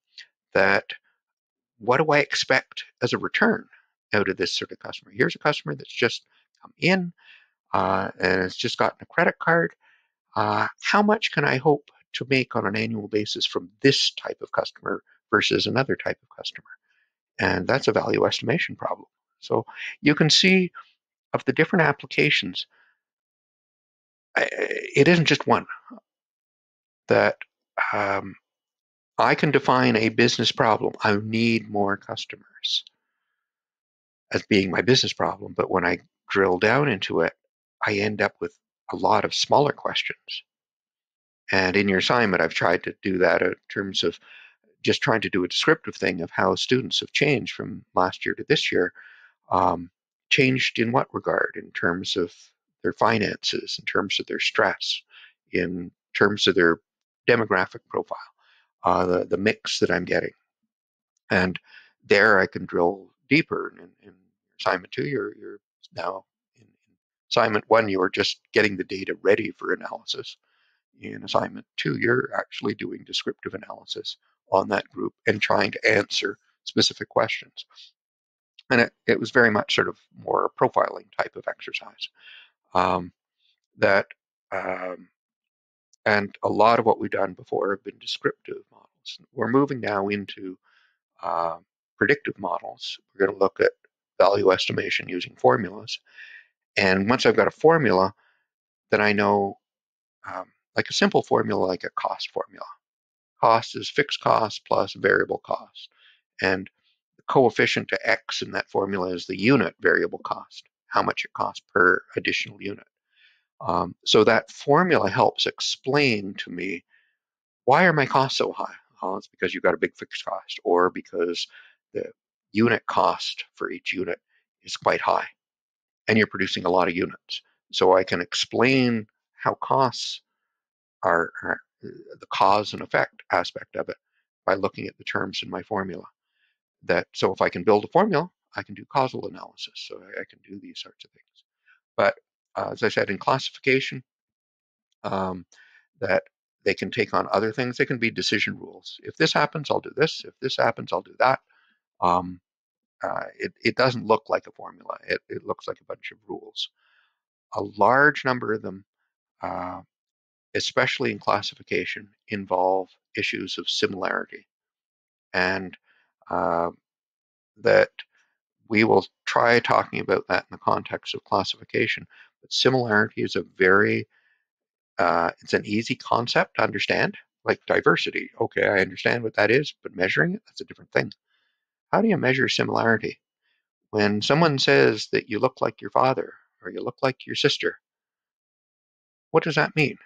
that what do I expect as a return out of this sort of customer? Here's a customer that's just come in uh, and has just gotten a credit card. Uh, how much can I hope to make on an annual basis from this type of customer versus another type of customer? And that's a value estimation problem. So you can see of the different applications, it isn't just one that um, I can define a business problem. I need more customers as being my business problem. But when I drill down into it, I end up with a lot of smaller questions. And in your assignment, I've tried to do that in terms of just trying to do a descriptive thing of how students have changed from last year to this year. Um, changed in what regard? In terms of their finances, in terms of their stress, in terms of their demographic profile uh, the, the mix that I'm getting. And there I can drill deeper. In, in assignment two, you're, you're now in, assignment one, you are just getting the data ready for analysis. In assignment two, you're actually doing descriptive analysis on that group and trying to answer specific questions. And it, it was very much sort of more profiling type of exercise. Um, that um, and a lot of what we've done before have been descriptive models. We're moving now into uh, predictive models. We're going to look at value estimation using formulas. And once I've got a formula, then I know, um, like a simple formula, like a cost formula. Cost is fixed cost plus variable cost. And the coefficient to x in that formula is the unit variable cost, how much it costs per additional unit. Um, so that formula helps explain to me why are my costs so high? Well, it's because you've got a big fixed cost, or because the unit cost for each unit is quite high, and you're producing a lot of units. So I can explain how costs are, are the cause and effect aspect of it by looking at the terms in my formula. That so if I can build a formula, I can do causal analysis. So I, can do these sorts of things. But uh, as I said, in classification, um, that they can take on other things. They can be decision rules. If this happens, I'll do this. If this happens, I'll do that. Um, uh, it, it, doesn't look like a formula. It, it, looks like a bunch of rules. A large number of them, uh, especially in classification, involve issues of similarity. And uh, that we will try talking about that in the context of classification, but similarity is a very, uh, it's an easy concept to understand, like diversity. Okay, I understand what that is, but measuring it, that's a different thing. How do you measure similarity? When someone says that you look like your father or you look like your sister, what does that mean?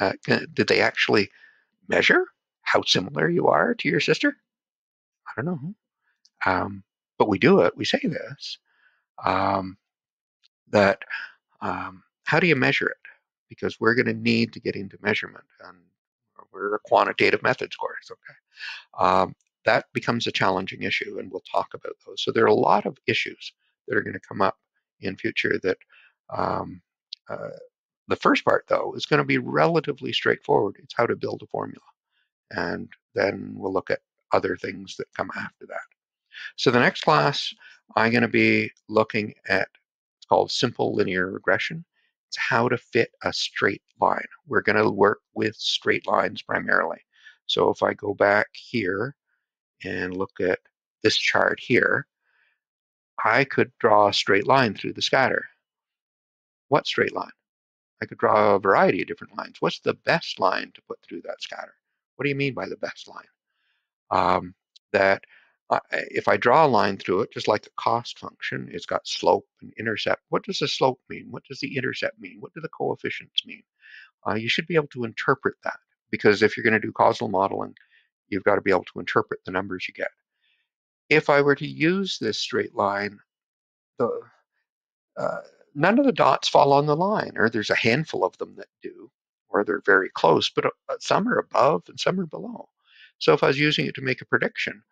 Uh, did they actually measure how similar you are to your sister? I don't know. Um, but we do it. We say this. Um, that um, how do you measure it? Because we're going to need to get into measurement, and we're a quantitative methods course. Okay, um, that becomes a challenging issue, and we'll talk about those. So there are a lot of issues that are going to come up in future. That um, uh, the first part, though, is going to be relatively straightforward. It's how to build a formula, and then we'll look at other things that come after that. So the next class, I'm going to be looking at called simple linear regression. It's how to fit a straight line. We're going to work with straight lines primarily. So if I go back here and look at this chart here, I could draw a straight line through the scatter. What straight line? I could draw a variety of different lines. What's the best line to put through that scatter? What do you mean by the best line? Um, that if I draw a line through it, just like a cost function, it's got slope and intercept. What does the slope mean? What does the intercept mean? What do the coefficients mean? Uh, you should be able to interpret that because if you're going to do causal modeling, you've got to be able to interpret the numbers you get. If I were to use this straight line, the uh, none of the dots fall on the line, or there's a handful of them that do, or they're very close, but uh, some are above and some are below. So if I was using it to make a prediction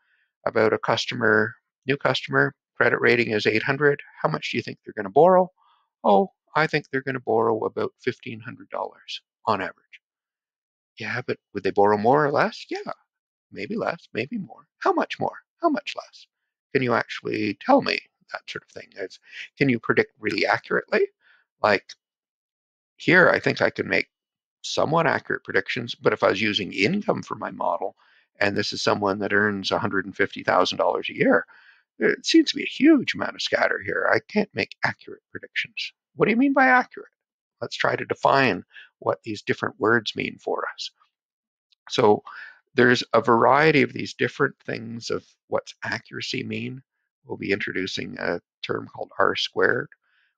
about a customer, new customer, credit rating is 800, how much do you think they're going to borrow? Oh, I think they're going to borrow about $1,500 on average. Yeah, but would they borrow more or less? Yeah, maybe less, maybe more. How much more? How much less? Can you actually tell me that sort of thing? is can you predict really accurately? Like here, I think I can make somewhat accurate predictions, but if I was using income for my model, and this is someone that earns $150,000 a year, it seems to be a huge amount of scatter here. I can't make accurate predictions. What do you mean by accurate? Let's try to define what these different words mean for us. So there's a variety of these different things of what's accuracy mean. We'll be introducing a term called R squared.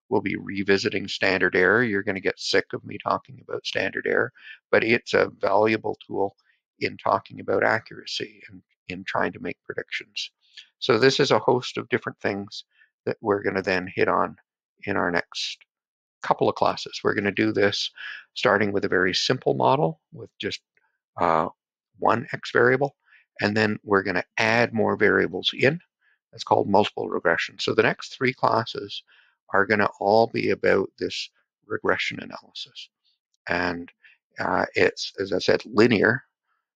We'll be revisiting standard error. You're going to get sick of me talking about standard error, but it's a valuable tool in talking about accuracy and in trying to make predictions. So this is a host of different things that we're going to then hit on in our next couple of classes. We're going to do this starting with a very simple model with just uh, one x variable, and then we're going to add more variables in. That's called multiple regression. So the next three classes are going to all be about this regression analysis. And uh, it's, as I said, linear.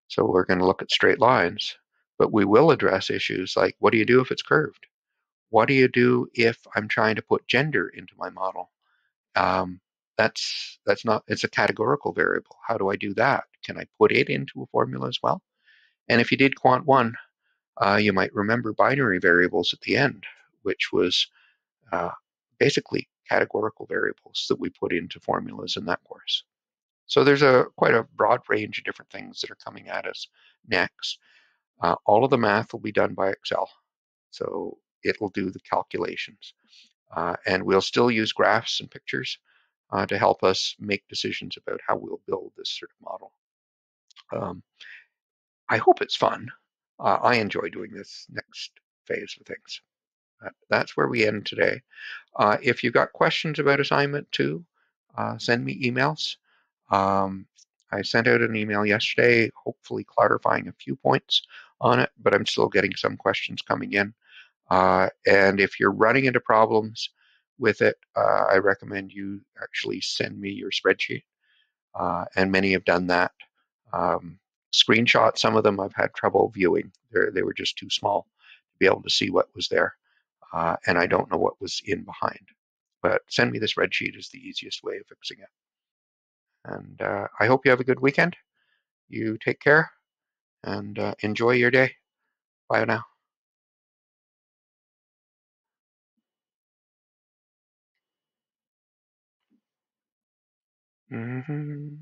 So we're going to look at straight lines, but we will address issues like what do you do if it's curved? What do you do if I'm trying to put gender into my model? Um, that's that's not it's a categorical variable. How do I do that? Can I put it into a formula as well? And if you did quant one, uh, you might remember binary variables at the end, which was uh, basically categorical variables that we put into formulas in that course. So there's a quite a broad range of different things that are coming at us next. Uh, all of the math will be done by Excel. So it will do the calculations. Uh, and we'll still use graphs and pictures uh, to help us make decisions about how we'll build this sort of model. Um, I hope it's fun. Uh, I enjoy doing this next phase of things. that's where we end today. Uh, if you've got questions about assignment two, uh, send me emails. Um, I sent out an email yesterday, hopefully clarifying a few points on it, but I'm still getting some questions coming in. Uh, and if you're running into problems with it, uh, I recommend you actually send me your spreadsheet. Uh, and many have done that. Um, screenshots, some of them I've had trouble viewing. They're, they were just too small to be able to see what was there. Uh, and I don't know what was in behind. But send me the spreadsheet is the easiest way of fixing it. And uh, I hope you have a good weekend. You take care and uh, enjoy your day. Bye now. Mm-hmm.